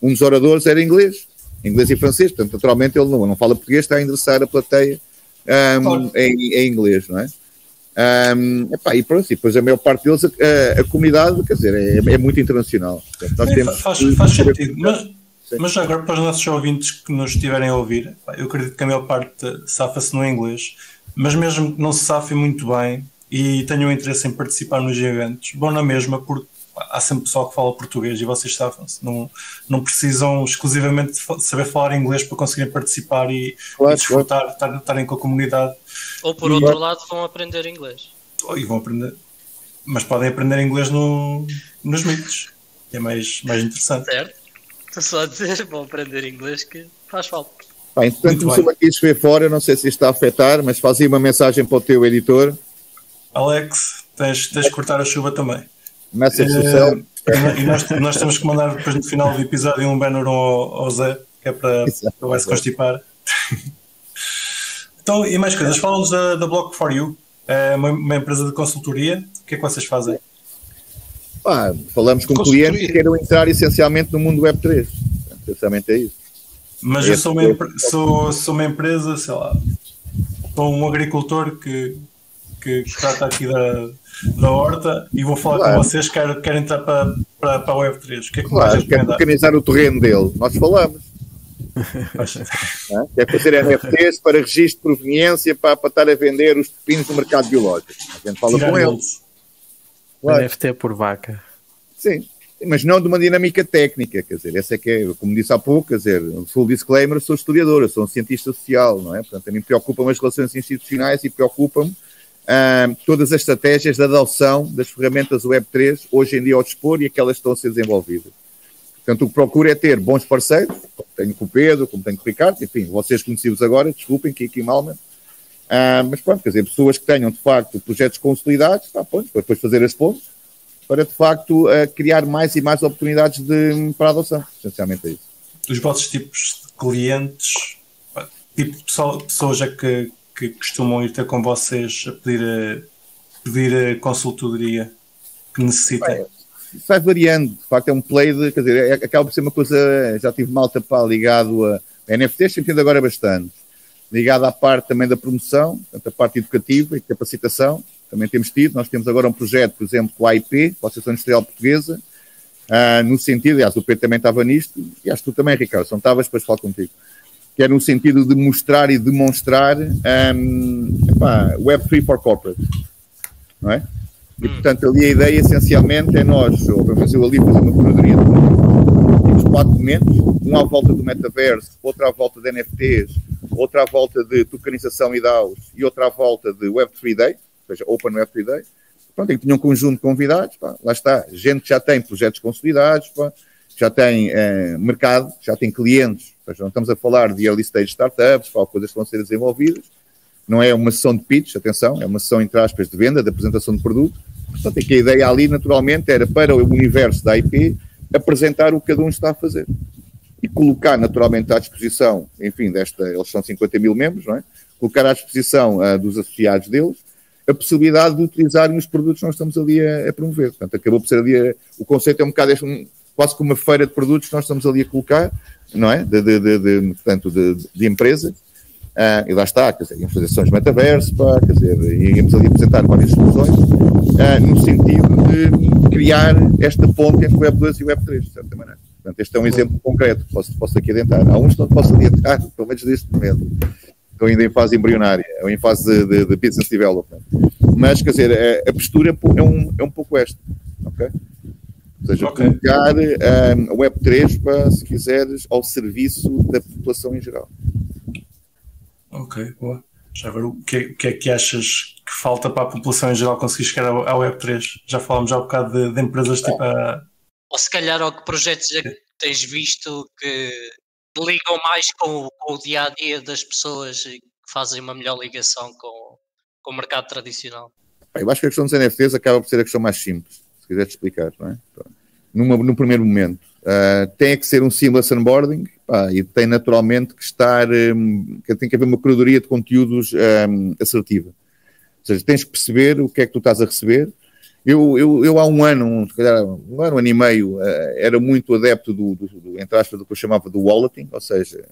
um dos oradores era inglês, inglês e francês, portanto, naturalmente ele não, não fala português, está a endereçar a plateia um, em, em, inglês, não é? Um, epá, e pronto, e depois a maior parte deles, a, a comunidade, quer dizer, é, é muito internacional. Portanto, faz, faz sentido, mas, mas agora para os nossos ouvintes que nos estiverem a ouvir, eu acredito que a maior parte safa-se no inglês, mas mesmo que não se safe muito bem e tenham interesse em participar nos eventos, vão na mesma, porque há sempre pessoal que fala português e vocês sabem, não, não precisam exclusivamente saber falar inglês para conseguirem participar e, claro, e desfrutar, claro. estar, estarem com a comunidade. Ou por e, outro lado, vão aprender inglês. E vão aprender, mas podem aprender inglês no, nos mitos, é mais, mais interessante. Certo, estou só a dizer, vão aprender inglês que faz falta. Pá, entretanto, começou aqui a chover fora, não sei se isto está a afetar, mas fazia uma mensagem para o teu editor. Alex, tens, tens de cortar a chuva também. Uh, e nós, nós temos que mandar depois no final do episódio um banner ao, ao Zé, que é para, para vai se constipar. então, e mais coisas, falam-nos da, da Block for You, é uma, uma, empresa de consultoria. O que é que vocês fazem? Ah, falamos com clientes que queiram entrar essencialmente no mundo Web3. Essencialmente é isso. Mas é eu sou uma, sou, sou uma empresa, sei lá, sou um agricultor que, que, que trata aqui da, da horta e vou falar claro. com vocês, quero, quero entrar para, para, para a Web3. O que é que claro, quer mecanizar o terreno dele. Nós falamos. é? Quer fazer NFTs para registro de proveniência para, para estar a vender os pepinos no mercado biológico. A gente fala Tirar com eles. Claro. NFT por vaca. Sim mas não de uma dinâmica técnica, quer dizer, essa é que é, como disse há pouco, quer dizer, full disclaimer, sou historiador, sou um cientista social, não é? Portanto, a mim preocupam as relações institucionais e preocupam uh, todas as estratégias de adoção das ferramentas Web3 hoje em dia ao dispor e aquelas que estão a ser desenvolvidas. Portanto, o que procuro é ter bons parceiros, como tenho com o Pedro, como tenho com o Ricardo, enfim, vocês conhecidos agora, desculpem, que aqui Malman, uh, mas pronto, quer dizer, pessoas que tenham de facto projetos consolidados, tá, pronto, para depois fazer as pontes, para de facto criar mais e mais oportunidades de, para a adoção. Essencialmente é isso. Os vossos tipos de clientes, tipo de pessoas é que, que costumam ir ter com vocês a pedir a, pedir a consultoria que necessitem? isso vai variando, de facto é um play de, quer dizer, é, acaba por ser uma coisa, já tive malta pá, ligado a NFTs, entendo agora bastante, ligado à parte também da promoção, portanto, a parte educativa e capacitação, também temos tido. Nós temos agora um projeto, por exemplo, com a IP, com a Associação Industrial Portuguesa, uh, no sentido, aliás, o Pedro também estava nisto, e acho que tu também, Ricardo, não estavas, depois falar contigo, que é no sentido de mostrar e demonstrar um, epá, Web3 for Corporate, não é? E, hum. portanto, ali a ideia essencialmente é nós, ou pelo menos eu ali fazer uma curadoria de temos quatro momentos, um à volta do metaverso, outro à volta de NFTs, outra à volta de tokenização e DAOs e outra à volta de Web3 Day, seja, Open Web Day. Pronto, tinha um conjunto de convidados, pá, lá está, gente que já tem projetos consolidados, pá, já tem eh, mercado, já tem clientes, seja, não estamos a falar de early stage startups, pá, coisas que vão ser desenvolvidas, não é uma sessão de pitch, atenção, é uma sessão, entre aspas, de venda, de apresentação de produto, portanto, é que a ideia ali, naturalmente, era para o universo da IP apresentar o que cada um está a fazer e colocar naturalmente à disposição, enfim, desta, eles são 50 mil membros, não é? Colocar à disposição uh, dos associados deles a possibilidade de utilizarem os produtos que nós estamos ali a, a promover. Portanto, acabou por ser ali, a, o conceito é um bocado um, quase como uma feira de produtos que nós estamos ali a colocar, não é? De, de, de, de portanto, de, empresa. Uh, e lá está, quer dizer, íamos fazer sessões metaverso, pá, quer dizer, íamos ali apresentar várias soluções, uh, no sentido de criar esta ponte entre o Web 2 e o Web 3, de certa maneira. Portanto, este é um exemplo concreto que posso, posso aqui adentrar. Há uns que não posso adiantar, pelo menos neste momento estão ainda em fase embrionária, ou em fase de, de, business development. Mas, quer dizer, a, a, postura é um, é um pouco esta, ok? Ou seja, okay. colocar um, a Web3, para, se quiseres, ao serviço da população em geral. Ok, boa. Já agora, o que, é, o que é que achas que falta para a população em geral conseguir chegar à Web3? Já falámos já um bocado de, de empresas tipo a... Ou se calhar, ou que projetos é que tens visto que ligam mais com, com, o dia a dia das pessoas e fazem uma melhor ligação com, com o mercado tradicional? Eu acho que a questão dos NFTs acaba por ser a questão mais simples, se quiseres explicar, não é? Numa, no primeiro momento, uh, tem que ser um seamless onboarding pá, e tem naturalmente que estar, um, tem que haver uma curadoria de conteúdos um, assertiva. Ou seja, tens que perceber o que é que tu estás a receber, eu, eu, eu há um ano, um, calhar, um ano, um ano e meio, uh, era muito adepto do, do, do, entre aspas, do que eu chamava do walleting, ou seja,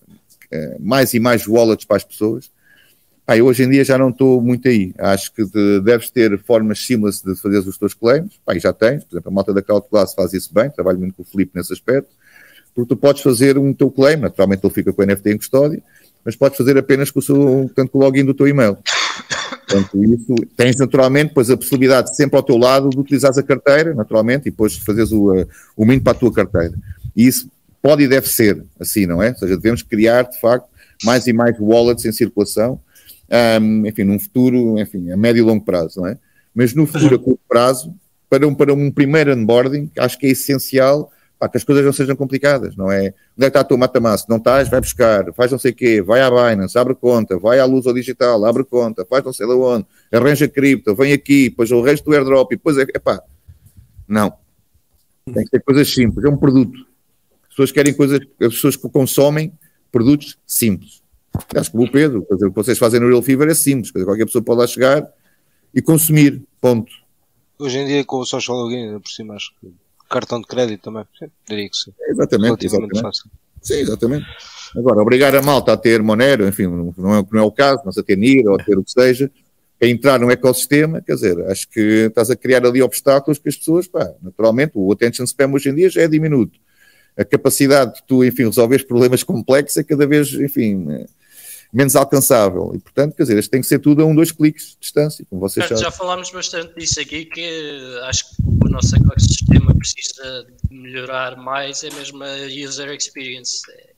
uh, mais e mais wallets para as pessoas. Eu hoje em dia já não estou muito aí. Acho que de, deves ter formas seamless de fazer os teus claims. Pá, já tens. Por exemplo, a malta da Class faz isso bem. Trabalho muito com o Felipe nesse aspecto. Porque tu podes fazer um teu claim. Naturalmente ele fica com o NFT em custódia. Mas podes fazer apenas com o, seu, portanto, com o login do teu e-mail. Portanto, isso tens naturalmente depois a possibilidade sempre ao teu lado de utilizares a carteira, naturalmente, e depois fazeres o, o mínimo para a tua carteira. E isso pode e deve ser assim, não é? Ou seja, devemos criar, de facto, mais e mais wallets em circulação, um, enfim, num futuro, enfim, a médio e longo prazo, não é? Mas no futuro a curto prazo, para um, para um primeiro onboarding, acho que é essencial pá, que as coisas não sejam complicadas, não é? Onde é que está a tua MataMask? Não estás? Vai buscar, faz não sei o quê, vai à Binance, abre conta, vai à Luz ao Digital, abre conta, faz não sei de onde, arranja cripto, vem aqui, depois o resto do airdrop, e depois é, epá, não. Tem que ser coisas simples, é um produto. As pessoas querem coisas, as pessoas que consomem produtos simples. Acho que o Pedro, o que vocês fazem no Real Fever é simples, qualquer pessoa pode lá chegar e consumir, ponto. Hoje em dia com o social login, por cima, acho que cartão de crédito também, diria que sim. Exatamente, exatamente. Fácil. Sim, exatamente. Agora, obrigar a malta a ter Monero, enfim, não é, não é o caso, mas a ter NIR ou a ter o que seja, a entrar no ecossistema, quer dizer, acho que estás a criar ali obstáculos que as pessoas, pá, naturalmente, o attention spam hoje em dia já é diminuto. A capacidade de tu, enfim, resolver problemas complexos é cada vez, enfim, menos alcançável. E, portanto, quer dizer, isto tem que ser tudo a um, dois cliques de distância, como vocês já, já falámos bastante disso aqui, que acho que o nosso ecossistema precisa melhorar mais, é mesmo a user experience. É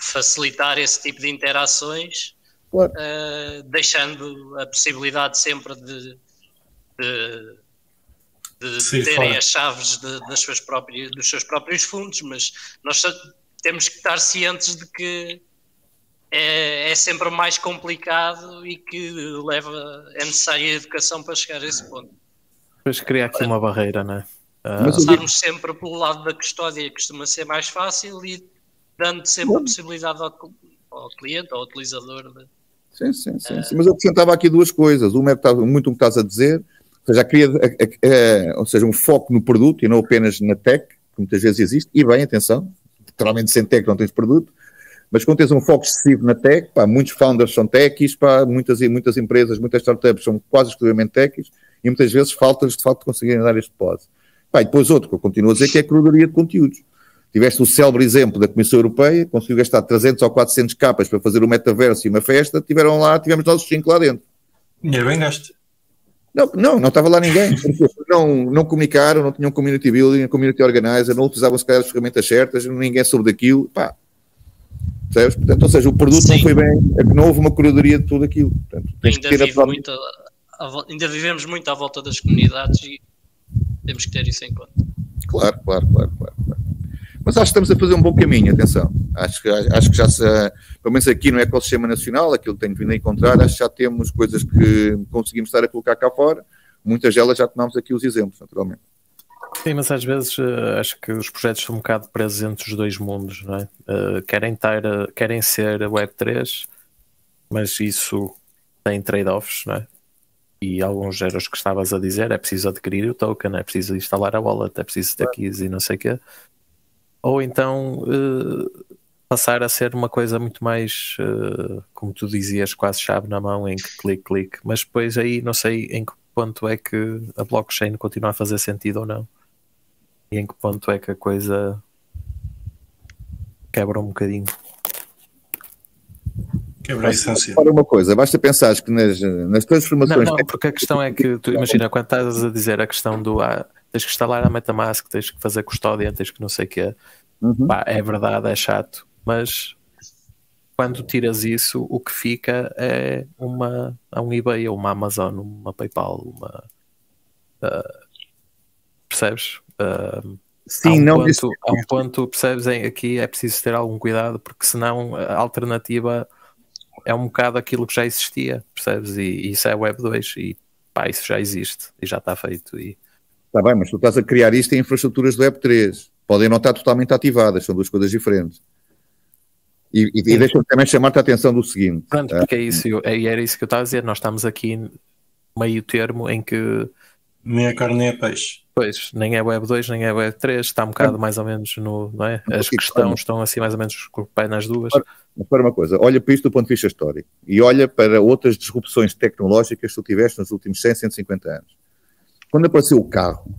facilitar esse tipo de interações, claro. uh, deixando a possibilidade sempre de, de, de Sim, terem fora. as chaves de, das suas próprias, dos seus próprios fundos, mas nós temos que estar cientes de que é, é, sempre mais complicado e que leva é necessária educação para chegar a esse ponto. Depois criar aqui uma barreira, não é? Uh... Começarmos sempre pelo lado da custódia costuma ser mais fácil e dando sempre a possibilidade ao, ao cliente, ao utilizador de... Sim, sim, sim, uh... sim, Mas eu acrescentava aqui duas coisas. Uma é muito o que estás a dizer, ou seja, queria, ou seja, um foco no produto e não apenas na tech, que muitas vezes existe, e bem, atenção, literalmente sem tech não tens produto, mas quando tens um foco excessivo na tech, pá, muitos founders são techs, pá, muitas, muitas empresas, muitas startups são quase exclusivamente techs e muitas vezes faltas de facto conseguirem dar este pause. Pá, e depois outro que eu continuo a dizer que é a curadoria de conteúdos. Tiveste o célebre exemplo da Comissão Europeia, conseguiu gastar 300 ou 400 capas para fazer o metaverso e uma festa, tiveram lá, tivemos nós os 5 lá dentro. Dinheiro bem gasto. Não, não, não estava lá ninguém. Não, não comunicaram, não tinham community building, community organizer, não utilizavam se calhar as ferramentas certas, ninguém soube daquilo. Pá, Percebes? Portanto, ou seja, o produto Sim. não foi bem, é que não houve uma curadoria de tudo aquilo. Portanto, ainda, vive muito a, ainda vivemos muito à volta das comunidades e temos que ter isso em conta. Claro, claro, claro, claro. claro. Mas acho que estamos a fazer um bom caminho, atenção. Acho que, acho que já se, pelo menos aqui no ecossistema nacional, aquilo que tenho vindo a encontrar, acho que já temos coisas que conseguimos estar a colocar cá fora. Muitas delas já tomamos aqui os exemplos, naturalmente. Sim, mas às vezes uh, acho que os projetos são um bocado presos entre os dois mundos, não é? Uh, querem, ter, querem ser a Web3, mas isso tem trade-offs, não é? E alguns eram os que estavas a dizer, é preciso adquirir o token, é preciso instalar a wallet, é preciso ter keys e não sei o quê. Ou então passar a ser uma coisa muito mais, como tu dizias, quase chave na mão, em que clique, clique, mas depois aí não sei em que ponto é que a blockchain continua a fazer sentido ou não e em que ponto é que a coisa quebra um bocadinho. Quebra a essência. Para uma coisa, basta pensar que nas, nas transformações. Não, não, porque a questão é que, tu, imagina, quando estás a dizer a questão do ah, tens que instalar a Metamask, tens que fazer custódia, tens que não sei o quê, uhum. Pá, é verdade, é chato, mas quando tiras isso, o que fica é uma, um eBay, uma Amazon, uma PayPal, uma. Uh, percebes? Uh, Sim, há um não ponto, há um ponto, percebes? Aqui é preciso ter algum cuidado, porque senão a alternativa é um bocado aquilo que já existia, percebes? E, e isso é Web 2 e pá, isso já existe e já está feito. E... Está bem, mas tu estás a criar isto em infraestruturas do Web 3. Podem não estar totalmente ativadas, são duas coisas diferentes. E, e, e deixa-me também chamar-te a atenção do seguinte. Pronto, porque é isso, eu, é, era isso que eu estava a dizer. Nós estamos aqui meio termo em que. Nem a carne nem a peixe. Pois, nem é Web 2, nem é Web 3, está um bocado mais ou menos no. Não é? As questões estão assim mais ou menos com o pé nas duas. Mas para uma coisa, olha para isto do ponto de vista histórico e olha para outras disrupções tecnológicas que tu tiveste nos últimos 100, 150 anos. Quando apareceu o carro,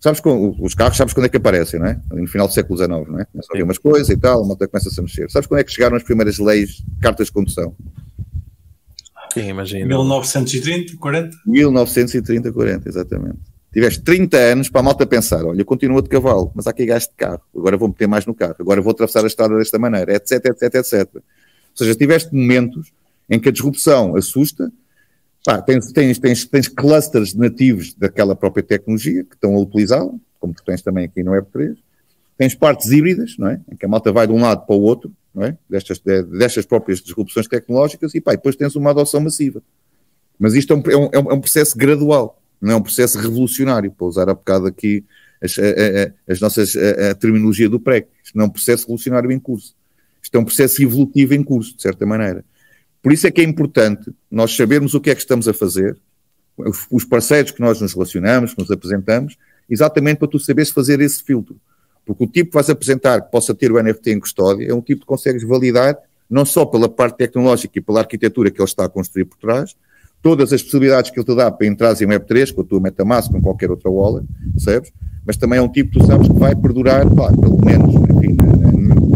sabes com, os carros, sabes quando é que aparecem, não é? No final do século XIX, não é? Começam a umas coisas e tal, a moto começa-se a mexer. Sabes quando é que chegaram as primeiras leis, cartas de condução? Sim, imagina. 1930, 40? 1930, 40, exatamente. Tiveste 30 anos para a malta pensar: olha, continua de cavalo, mas há aqui gasto de carro, agora vou meter mais no carro, agora vou atravessar a estrada desta maneira, etc, etc, etc. Ou seja, tiveste momentos em que a disrupção assusta, pá, tens, tens, tens, tens clusters nativos daquela própria tecnologia que estão a utilizá-la, como tu tens também aqui no Web3, tens partes híbridas, não é? Em que a malta vai de um lado para o outro, é? Destas, destas próprias disrupções tecnológicas e, pá, depois tens uma adoção massiva. Mas isto é um, é um, é um processo gradual não é um processo revolucionário, para usar há bocado aqui as, a, a, as nossas, a, a, terminologia do PREC. Isto não é um processo revolucionário em curso. Isto é um processo evolutivo em curso, de certa maneira. Por isso é que é importante nós sabermos o que é que estamos a fazer, os parceiros que nós nos relacionamos, que nos apresentamos, exatamente para tu saberes fazer esse filtro. Porque o tipo que vais apresentar que possa ter o NFT em custódia é um tipo que consegues validar não só pela parte tecnológica e pela arquitetura que ele está a construir por trás, todas as possibilidades que ele te dá para entrar em Web3, com a tua MetaMask, com qualquer outra wallet, percebes? Mas também é um tipo que tu sabes que vai perdurar, pá, pelo menos, enfim,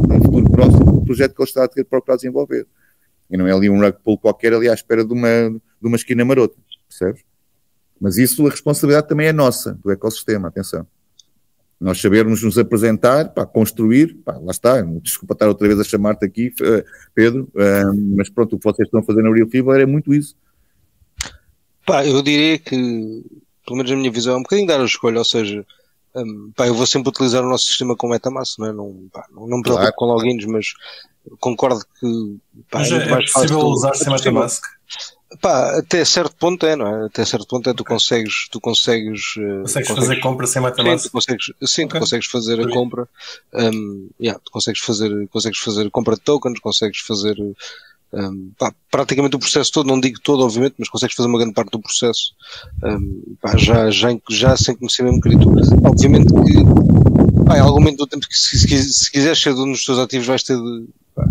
no futuro próximo, o projeto que ele está a ter procurar desenvolver. E não é ali um rug pull qualquer ali à espera de uma, de uma esquina marota, percebes? Mas isso, a responsabilidade também é nossa, do ecossistema, atenção. Nós sabermos nos apresentar, pá, construir, pá, lá está, desculpa estar outra vez a chamar-te aqui, eh, Pedro, eh, mas pronto, o que vocês estão a fazer na Real Fever é muito isso Pá, eu diria que, pelo menos a minha visão, é um bocadinho dar a escolha, ou seja, um, pá, eu vou sempre utilizar o nosso sistema com MetaMask, não é? Não, pá, não, não me preocupo claro. com logins, mas concordo que pá, mas é, é, é possível usar sem MetaMask? Pá, até certo ponto é, não é? Até certo ponto é, tu consegues, tu consegues, uh, consegues, consegues fazer compra sem MetaMask? Sim, tu consegues, sim, okay. tu consegues fazer a compra, um, yeah, tu consegues fazer, consegues fazer compra de tokens, consegues fazer, um, pá, praticamente o processo todo, não digo todo, obviamente, mas consegues fazer uma grande parte do processo um, pá, já, já, já sem conhecer mesmo cripto. Obviamente que pá, em algum momento do tempo que se, se, se quiseres ser um dos teus ativos vais ter de, pá,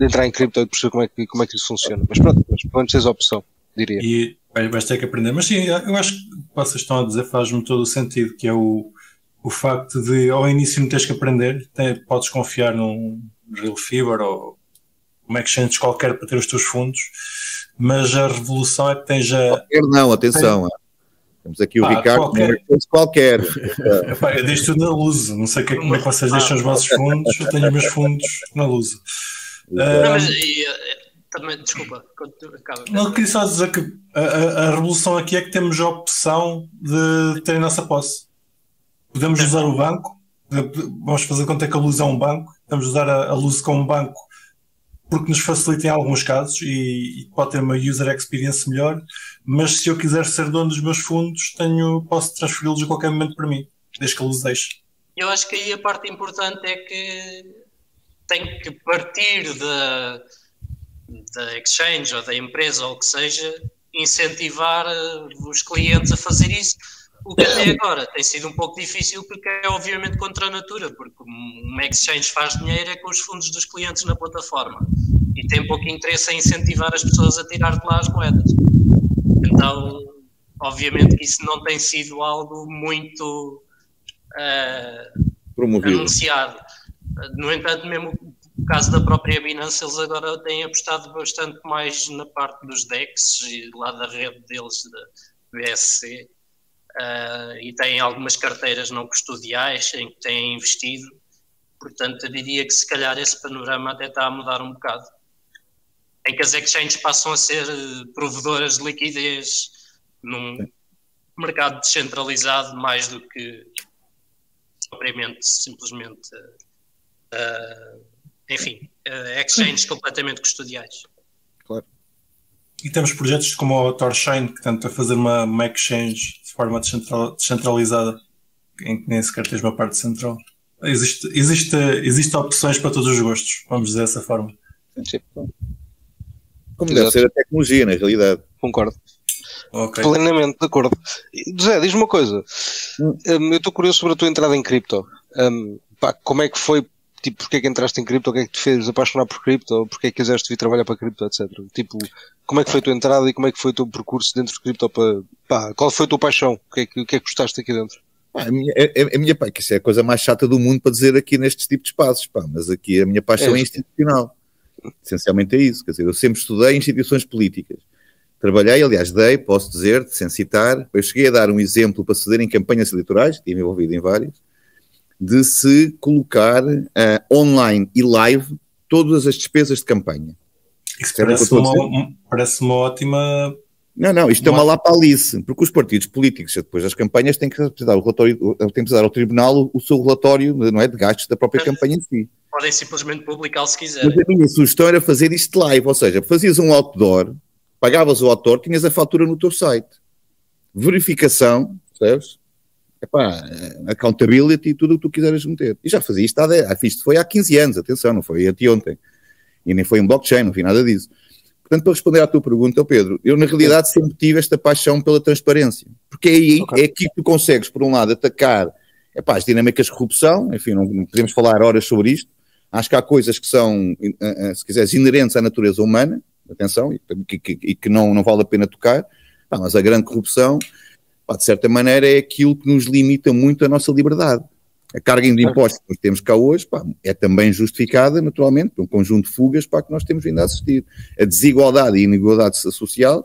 de entrar em cripto e perceber como é, que, como é que isso funciona. Mas pronto, mas pelo menos tens a opção, diria. E vais ter que aprender. Mas sim, eu acho que o que vocês estão a dizer faz-me todo o sentido, que é o, o facto de ao início não teres que aprender, tem, podes confiar num Real Fever ou uma exchange qualquer para ter os teus fundos, mas a revolução é que tens a. Qualquer não, atenção. Tem... Temos aqui o ah, Ricardo, qualquer. qualquer. Epá, eu deixo tudo na luz, não sei que, como é que vocês deixam os vossos fundos, eu tenho os meus fundos na luz. Não, mas, também, desculpa, acaba. Não, queria só dizer que a, a, a, revolução aqui é que temos a opção de ter a nossa posse. Podemos usar o banco, vamos fazer é que a luz é um banco, podemos usar a, a luz como um banco porque nos facilita em alguns casos e, e, pode ter uma user experience melhor, mas se eu quiser ser dono dos meus fundos, tenho, posso transferi-los a qualquer momento para mim, desde que eles deixem. Eu acho que aí a parte importante é que tem que partir da, da exchange ou da empresa ou o que seja, incentivar eh, os clientes a fazer isso o que até agora tem sido um pouco difícil porque é obviamente contra a natura, porque uma exchange faz dinheiro é com os fundos dos clientes na plataforma e tem pouco interesse em incentivar as pessoas a tirar de lá as moedas. Então, obviamente que isso não tem sido algo muito uh, anunciado. No entanto, mesmo o caso da própria Binance, eles agora têm apostado bastante mais na parte dos DEX e lá da rede deles, da BSC uh, e têm algumas carteiras não custodiais em que têm investido. Portanto, eu diria que se calhar esse panorama até está a mudar um bocado. Em que as exchanges passam a ser eh, provedoras de liquidez num Sim. mercado descentralizado mais do que propriamente simplesmente uh, enfim, uh, exchanges completamente custodiais. Claro. E temos projetos como o Torchain que tenta fazer uma, uma exchange de forma descentralizada, em que nem sequer tens uma parte central. Existe, existe, existe opções para todos os gostos, vamos dizer dessa forma. Como deve ser a tecnologia, na realidade. Concordo. Okay. Plenamente de acordo. José, diz-me uma coisa. Hum. Um, eu estou curioso sobre a tua entrada em cripto. Um, pá, como é que foi tipo, porque é que entraste em cripto, o que é que te fez apaixonar por cripto, ou porque é que quiseste vir trabalhar para cripto, etc. Tipo, como é que foi a tua entrada e como é que foi o teu percurso dentro de cripto para, pá, qual foi a tua paixão? O que é que, o que, é que gostaste aqui dentro? Pá, a minha, a, a minha pá, que isso é a coisa mais chata do mundo para dizer aqui nestes tipos de espaços, pá, mas aqui a minha paixão é, é institucional. Essencialmente é isso. Quer dizer, eu sempre estudei instituições políticas. Trabalhei, aliás, dei, posso dizer, sem citar, eu cheguei a dar um exemplo para ceder em campanhas eleitorais, estive envolvido em várias, de se colocar uh, online e live todas as despesas de campanha. Isso parece uma, parece uma ótima não, não, isto é uma lapalice, porque os partidos políticos, depois das campanhas, têm que apresentar, o relatório, têm que dar ao Tribunal o, o seu relatório não é, de gastos da própria campanha em si. Podem simplesmente publicá-lo se quiserem. Mas a minha sugestão era fazer isto live, ou seja, fazias um outdoor, pagavas o outdoor, tinhas a fatura no teu site. Verificação, percebes? Epá, accountability, tudo o que tu quiseres meter. E já fazia isto, há, isto foi há 15 anos, atenção, não foi anteontem. E nem foi em blockchain, não vi nada disso. Portanto, para responder à tua pergunta, Pedro, eu na realidade sempre tive esta paixão pela transparência. Porque é aí, okay. é aqui que tu consegues, por um lado, atacar epá, as dinâmicas de corrupção, enfim, não, não, podemos falar horas sobre isto. Acho que há coisas que são, eh, eh, se quiseres, inerentes à natureza humana, atenção, e que, e que não, não vale a pena tocar, mas a grande corrupção, de certa maneira, é aquilo que nos limita muito a nossa liberdade. A carga de impostos que nós temos cá hoje pá, é também justificada, naturalmente, por um conjunto de fugas para que nós temos vindo a assistir. A desigualdade e a inigualdade social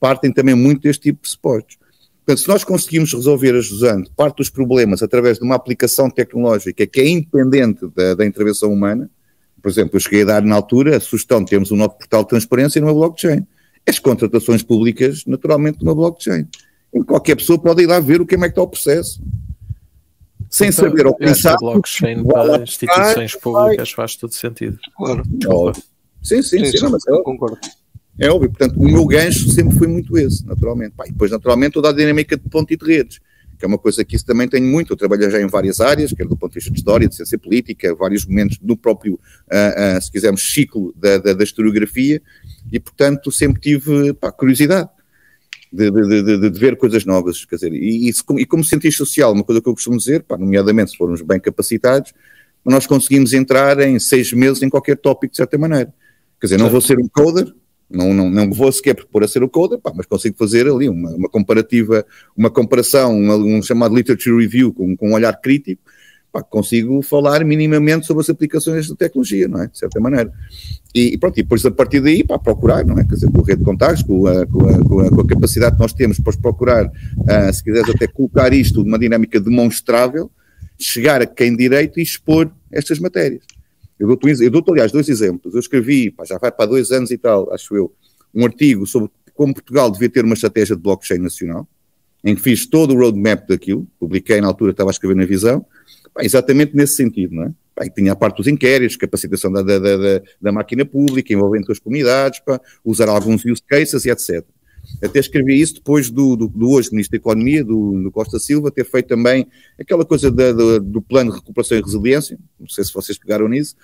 partem também muito deste tipo de pressupostos. Portanto, se nós conseguimos resolver, ajudando parte dos problemas através de uma aplicação tecnológica que é independente da, da, intervenção humana, por exemplo, eu cheguei a dar na altura a sugestão de termos um novo portal de transparência numa blockchain. As contratações públicas, naturalmente, numa blockchain. E qualquer pessoa pode ir lá ver o que é que está o processo sem então, saber ou pensar. blockchain para instituições públicas faz todo sentido. Claro. É sim, sim, sim, sim, não, é concordo. É óbvio, portanto, o meu gancho sempre foi muito esse, naturalmente. Pá, e depois, naturalmente, toda a dinâmica de ponto e de redes, que é uma coisa que isso também tenho muito. Eu trabalho já em várias áreas, quer do ponto de vista de história, de ciência política, vários momentos do próprio, uh, uh, se quisermos, ciclo da, da, da, historiografia, e, portanto, sempre tive pá, curiosidade de, de, de, de, ver coisas novas, quer dizer, e, e, e, como cientista social, uma coisa que eu costumo dizer, pá, nomeadamente se formos bem capacitados, nós conseguimos entrar em seis meses em qualquer tópico de certa maneira. Quer dizer, não vou ser um coder, não, não, não vou sequer propor a ser o coder, pá, mas consigo fazer ali uma, uma comparativa, uma comparação, uma, um chamado literature review com, com um olhar crítico, pá, consigo falar minimamente sobre as aplicações da tecnologia, não é? De certa maneira. E, pronto, e depois a partir daí, para procurar, não é? Quer dizer, com a rede de contactos, com a, com a, com a, com a capacidade que nós temos para procurar, uh, se quiseres até colocar isto numa dinâmica demonstrável, chegar a quem direito e expor estas matérias. Eu dou-te, dou aliás, dois exemplos. Eu escrevi, pá, já vai para dois anos e tal, acho eu, um artigo sobre como Portugal devia ter uma estratégia de blockchain nacional, em que fiz todo o roadmap daquilo, publiquei na altura, estava a escrever na Visão, pá, exatamente nesse sentido, não é? Pá, tinha a parte dos inquéritos, capacitação da, da, da, da máquina pública, envolvendo as comunidades, para usar alguns use cases e etc. Até escrevi isso depois do, do, do hoje Ministro da Economia, do, do, Costa Silva, ter feito também aquela coisa da, do, do plano de recuperação e resiliência, não sei se vocês pegaram nisso,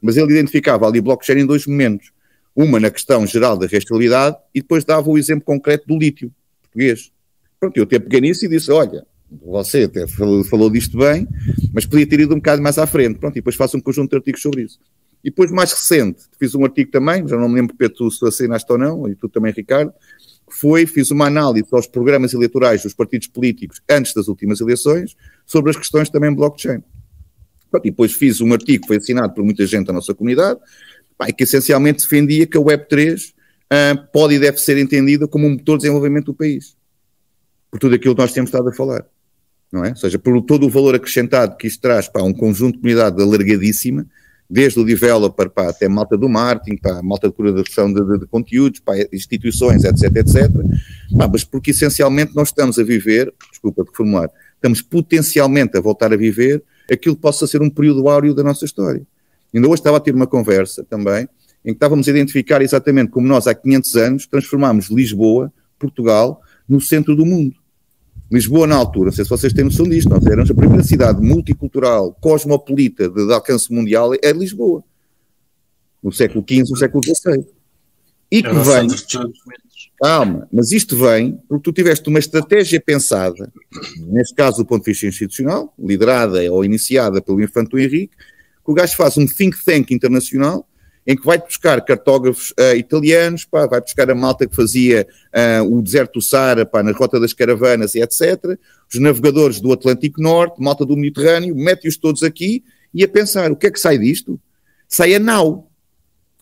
mas ele identificava ali blockchain em dois momentos. Uma na questão geral da restabilidade e depois dava o exemplo concreto do lítio português. Pronto, eu até peguei nisso e disse, olha, você até falou, falou, disto bem, mas podia ter ido um bocado mais à frente. Pronto, e depois faço um conjunto de artigos sobre isso. E depois, mais recente, fiz um artigo também, já não me lembro Pedro, se assinaste ou não, e tu também, Ricardo, que foi, fiz uma análise aos programas eleitorais dos partidos políticos antes das últimas eleições, sobre as questões também blockchain. Pronto, e depois fiz um artigo que foi assinado por muita gente da nossa comunidade, que essencialmente defendia que a Web3 uh, ah, pode e deve ser entendida como um motor de desenvolvimento do país. Por tudo aquilo que nós temos estado a falar não é? Ou seja, por todo o valor acrescentado que isto traz para um conjunto de comunidade alargadíssima, desde o developer para até malta do marketing, para a malta de curação de, de, de, conteúdos, para instituições, etc, etc. Pá, mas porque essencialmente nós estamos a viver, desculpa de formular, estamos potencialmente a voltar a viver aquilo que possa ser um período áureo da nossa história. Ainda hoje estava a ter uma conversa também, em que estávamos a identificar exatamente como nós há 500 anos transformámos Lisboa, Portugal, no centro do mundo. Lisboa, na altura, não sei se vocês têm noção disto, nós éramos a primeira cidade multicultural, cosmopolita, de, de alcance mundial, é Lisboa. No século XV, no século XVI. E que vem. Calma, mas isto vem porque tu tiveste uma estratégia pensada, neste caso do ponto de vista institucional, liderada ou iniciada pelo Infante Henrique, que o gajo faz um think tank internacional em que vai buscar cartógrafos uh, italianos, pá, vai buscar a malta que fazia uh, o deserto do Saara, pá, na rota das caravanas e etc., os navegadores do Atlântico Norte, malta do Mediterrâneo, mete-os todos aqui e a pensar, o que é que sai disto? Sai a nau.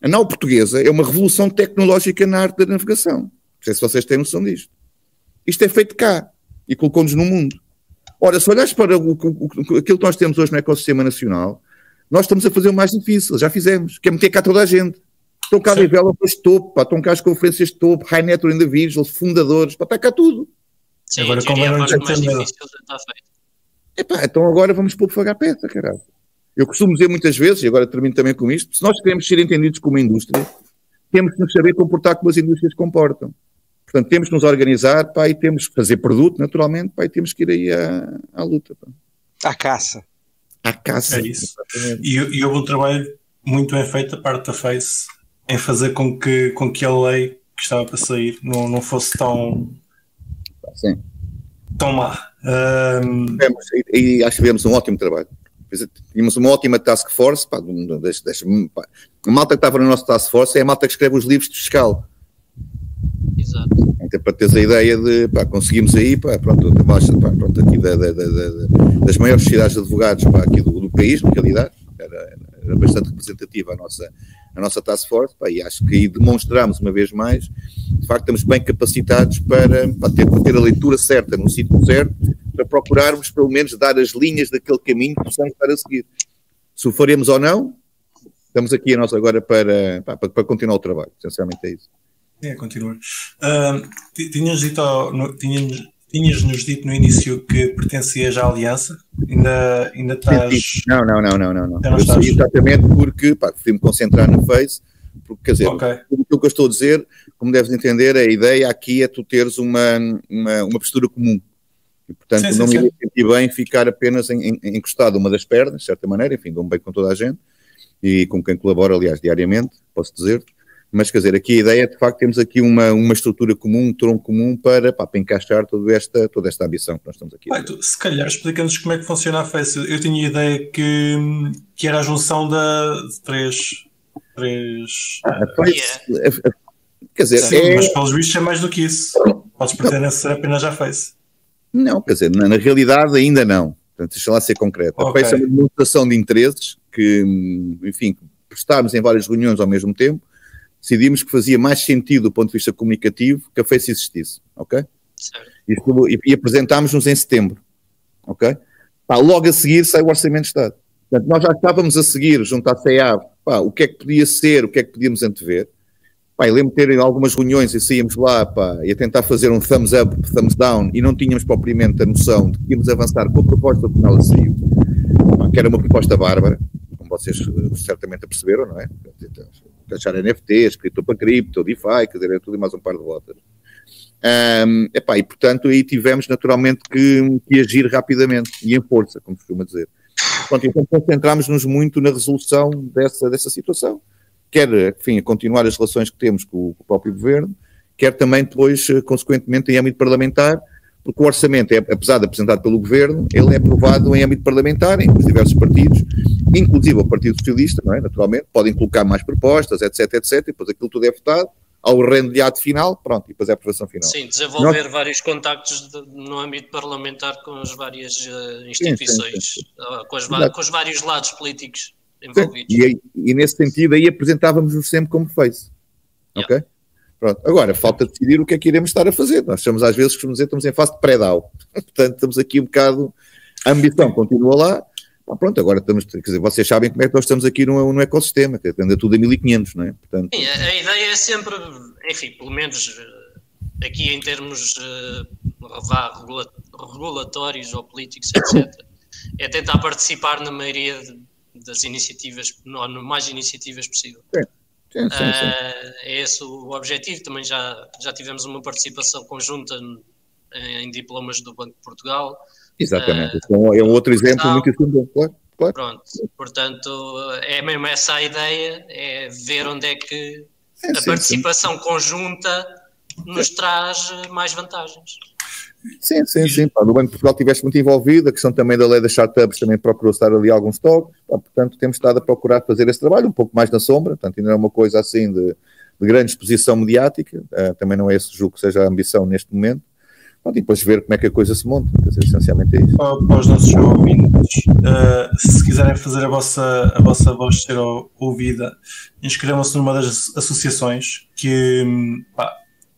A nau portuguesa é uma revolução tecnológica na arte da navegação. Não sei se vocês têm noção disto. Isto é feito cá e colocou-nos no mundo. Ora, se olhares para o, o, aquilo que nós temos hoje no ecossistema nacional, nós estamos a fazer o mais difícil, já fizemos, que é meter cá toda a gente. Estão cá developers de topo, pá, estão cá as conferências de topo, High Network Individuals, fundadores, para está cá tudo. Sim, agora, como é mais, mais difícil está feito. Epá, então agora vamos pôr fogo à peça, caralho. Eu costumo dizer muitas vezes, e agora termino também com isto, se nós queremos ser entendidos como indústria, temos que nos saber comportar como as indústrias se comportam. Portanto, temos que nos organizar, pá, e temos que fazer produto, naturalmente, pá, e temos que ir aí à, à luta. Pá. À caça. À caça. É isso. E, e houve um trabalho muito bem feito da parte da Face em fazer com que, com que a lei que estava para sair não, não fosse tão, Sim. tão má. Um... E, e, acho que tivemos um ótimo trabalho. Tínhamos uma ótima task force. Pá, das, das, pá, a malta que estava no nosso task force é a malta que escreve os livros de fiscal. Exato. Então, para teres a ideia de, pá, conseguimos aí, pá, pronto, debaixo, pá, pronto, aqui da, da, da, das maiores sociedades de advogados aqui do, do país, na realidade, era, era bastante representativa a nossa, a nossa task force, pá, e acho que aí demonstramos uma vez mais, de facto estamos bem capacitados para, para ter, para ter a leitura certa, no sítio certo, para procurarmos pelo menos dar as linhas daquele caminho que possamos estar a seguir. Se o faremos ou não, estamos aqui a nós agora para, para, para continuar o trabalho, essencialmente é isso. É, continua. Uh, tinhas dito, no, tinhas, tinhas-nos dito no início que pertencias à Aliança? Ainda, ainda estás. Não, não, não, não, não. não. Eu saí exatamente porque pá, fui-me concentrar no Face, porque quer dizer, okay. o que eu estou a dizer, como deves entender, a ideia aqui é tu teres uma, uma, uma postura comum. E, portanto, sim, não sim, me senti bem ficar apenas em, em, encostado uma das pernas, de certa maneira, enfim, dou-me bem com toda a gente e com quem colabora, aliás, diariamente, posso dizer-te. Mas, quer dizer, aqui a ideia é, de facto, temos aqui uma, uma estrutura comum, um tronco comum para, para, para encaixar toda esta, toda esta ambição que nós estamos aqui. Pai, tu, se calhar explica-nos como é que funciona a Face. Eu tinha a ideia que, que era a junção da, de três. três ah, a Face, yeah. Quer dizer, Sim, é... mas pelos vistos é mais do que isso. Podes pertencer apenas à Face. Não, quer dizer, na, na realidade ainda não. Portanto, deixa lá ser concreto. Okay. A Face é uma demonstração de interesses que, enfim, prestarmos em várias reuniões ao mesmo tempo decidimos que fazia mais sentido do ponto de vista comunicativo que a Face existisse, ok? Certo. E, e apresentámos-nos em setembro, ok? Pá, logo a seguir sai o Orçamento de Estado. Portanto, nós já estávamos a seguir, junto à CEA, pá, o que é que podia ser, o que é que podíamos antever. Pá, lembro de ter algumas reuniões e saíamos lá pá, e a tentar fazer um thumbs up, thumbs down e não tínhamos propriamente a noção de que íamos avançar com a proposta do final saiu, que era uma proposta bárbara, como vocês eh, certamente perceberam, não é? Taxar NFTs, cripto para cripto, DeFi, quer dizer, é tudo e mais um par de voltas. Um, epá, e portanto aí tivemos naturalmente que, que, agir rapidamente e em força, como costuma dizer. Pronto, então concentramos-nos muito na resolução dessa, dessa situação, quer enfim, continuar as relações que temos com com o próprio governo, quer também depois, eh, consequentemente, em âmbito parlamentar, porque o orçamento, é, apesar de apresentado pelo governo, ele é aprovado em âmbito parlamentar, em diversos partidos, inclusive o Partido Socialista, não é? naturalmente, podem colocar mais propostas, etc, etc, e depois aquilo tudo é votado, ao rendiado final, pronto, e depois é a aprovação final. Sim, desenvolver Nós... vários contactos de, no âmbito parlamentar com as várias uh, instituições, sim, sim, sim. Uh, com, as, com, os vários lados políticos envolvidos. E, e, nesse sentido aí apresentávamos-nos sempre como face, yeah. ok? Pronto. Agora, falta decidir o que é que iremos estar a fazer. Nós estamos, às vezes, costumamos dizer, estamos em fase de pré-DAO. Portanto, estamos aqui um bocado. A ambição continua lá. Ah, pronto, agora estamos. Quer dizer, vocês sabem como é que nós estamos aqui no, no ecossistema, que anda tudo a 1500, não é? Portanto... Sim, a, ideia é sempre, enfim, pelo menos eh, aqui em termos uh, regulatórios ou políticos, etc., é tentar participar na maioria de, das iniciativas, no, no mais iniciativas possível. Sim. Sim, sim. Uh, é esse o objetivo. Também já, já tivemos uma participação conjunta em, diplomas do Banco de Portugal. Exatamente. Uh, é um outro exemplo muito simples, claro, claro. Pronto, portanto, é mesmo essa a ideia, é ver onde é que a participação conjunta nos traz mais vantagens. Sim, sim, sim. Pá, no Banco de Portugal estiveste muito envolvido, a questão também da lei das startups também procurou estar ali alguns toques, pá, portanto temos estado a procurar fazer esse trabalho um pouco mais na sombra, portanto ainda não é uma coisa assim de, de grande exposição mediática, uh, também não é esse julgo que seja a ambição neste momento, e depois ver como é que a coisa se monta. Dizer, essencialmente é isso. Para os nossos ouvintes, uh, se quiserem fazer a vossa, a vossa voz ser ouvida, inscrevam-se numa das associações que pá,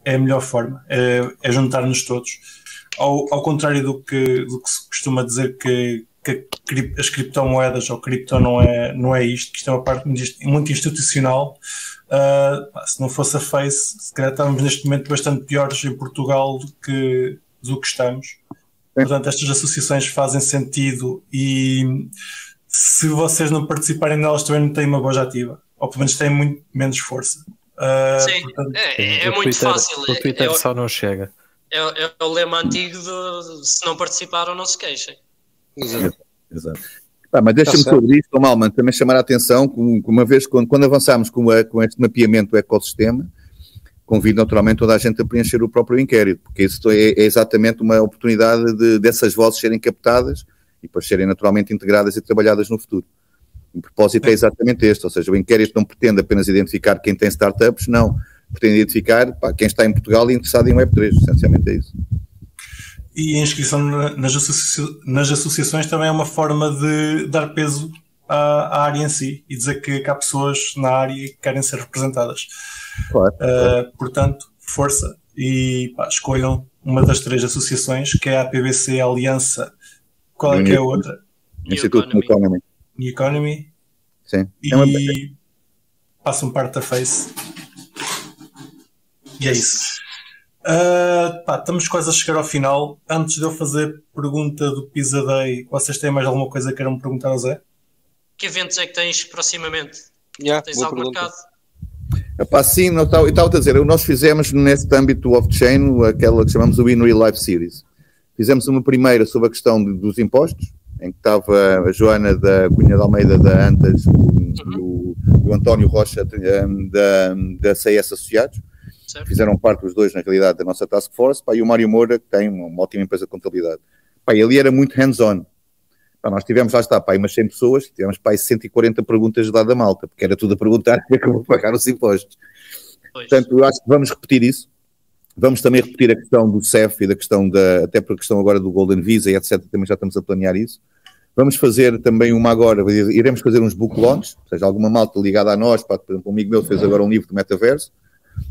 é a melhor forma, é, é juntar-nos todos. Ao, ao contrário do que, do que se costuma dizer que, que as criptomoedas ou cripto não é, não é isto, que isto é uma parte muito institucional. Uh, se não fosse a Face, se calhar estávamos neste momento bastante piores em Portugal do que, do que estamos. Portanto, estas associações fazem sentido e se vocês não participarem nelas também não têm uma voz ativa, ou pelo menos têm muito menos força. Uh, Sim, portanto, é, é muito Twitter, fácil. O Twitter é, só não chega. É, é, o lema antigo de se não participaram, não se queixem. Exato. Exato. Ah, mas deixa-me tá sobre isto, Malman, também chamar a atenção, que uma vez quando, quando avançámos com, a, com este mapeamento do ecossistema, convido naturalmente toda a gente a preencher o próprio inquérito, porque isso é, é exatamente uma oportunidade de, dessas vozes serem captadas e depois serem naturalmente integradas e trabalhadas no futuro. O propósito é exatamente este, ou seja, o inquérito não pretende apenas identificar quem tem startups, não, pretende identificar pá, quem está em Portugal e interessado em Web3, essencialmente é isso. E a inscrição nas, associa nas associações também é uma forma de dar peso à, à, área em si e dizer que, que há pessoas na área que querem ser representadas. Claro, uh, Portanto, força e pá, escolham uma das três associações, que é a PBC Aliança. Qual é que é a outra? Instituto New Economy. New Economy. Sim. E é uma... passam parte da Face. E é isso. Uh, pá, estamos quase a chegar ao final. Antes de eu fazer pergunta do Pizza Day, vocês têm mais alguma coisa que queiram perguntar ao Zé? Que eventos é que tens proximamente? Yeah, tens algo pergunta. marcado? Epá, sim, eu estava a dizer, nós fizemos nesse âmbito off-chain aquela que chamamos o In Real Life Series. Fizemos uma primeira sobre a questão de, dos impostos, em que estava a Joana da Cunha de Almeida da Antas uhum. e o, o, António Rocha da, da CS Associados Certo. Fizeram parte os dois, na realidade, da nossa task force. Pá, e o Mário Moura, que tem uma ótima empresa de contabilidade. Pá, ele era muito hands-on. nós tivemos, lá está, pá, umas 100 pessoas, tivemos pá, 140 perguntas de lado da malta, porque era tudo a perguntar como é que eu vou pagar os impostos. Pois. Portanto, eu acho que vamos repetir isso. Vamos também repetir a questão do CEF e da questão da, até por a questão agora do Golden Visa e etc. Também já estamos a planear isso. Vamos fazer também uma agora, iremos fazer uns book launch, ou seja, alguma malta ligada a nós, pá, por exemplo, um amigo meu fez agora um livro do metaverso,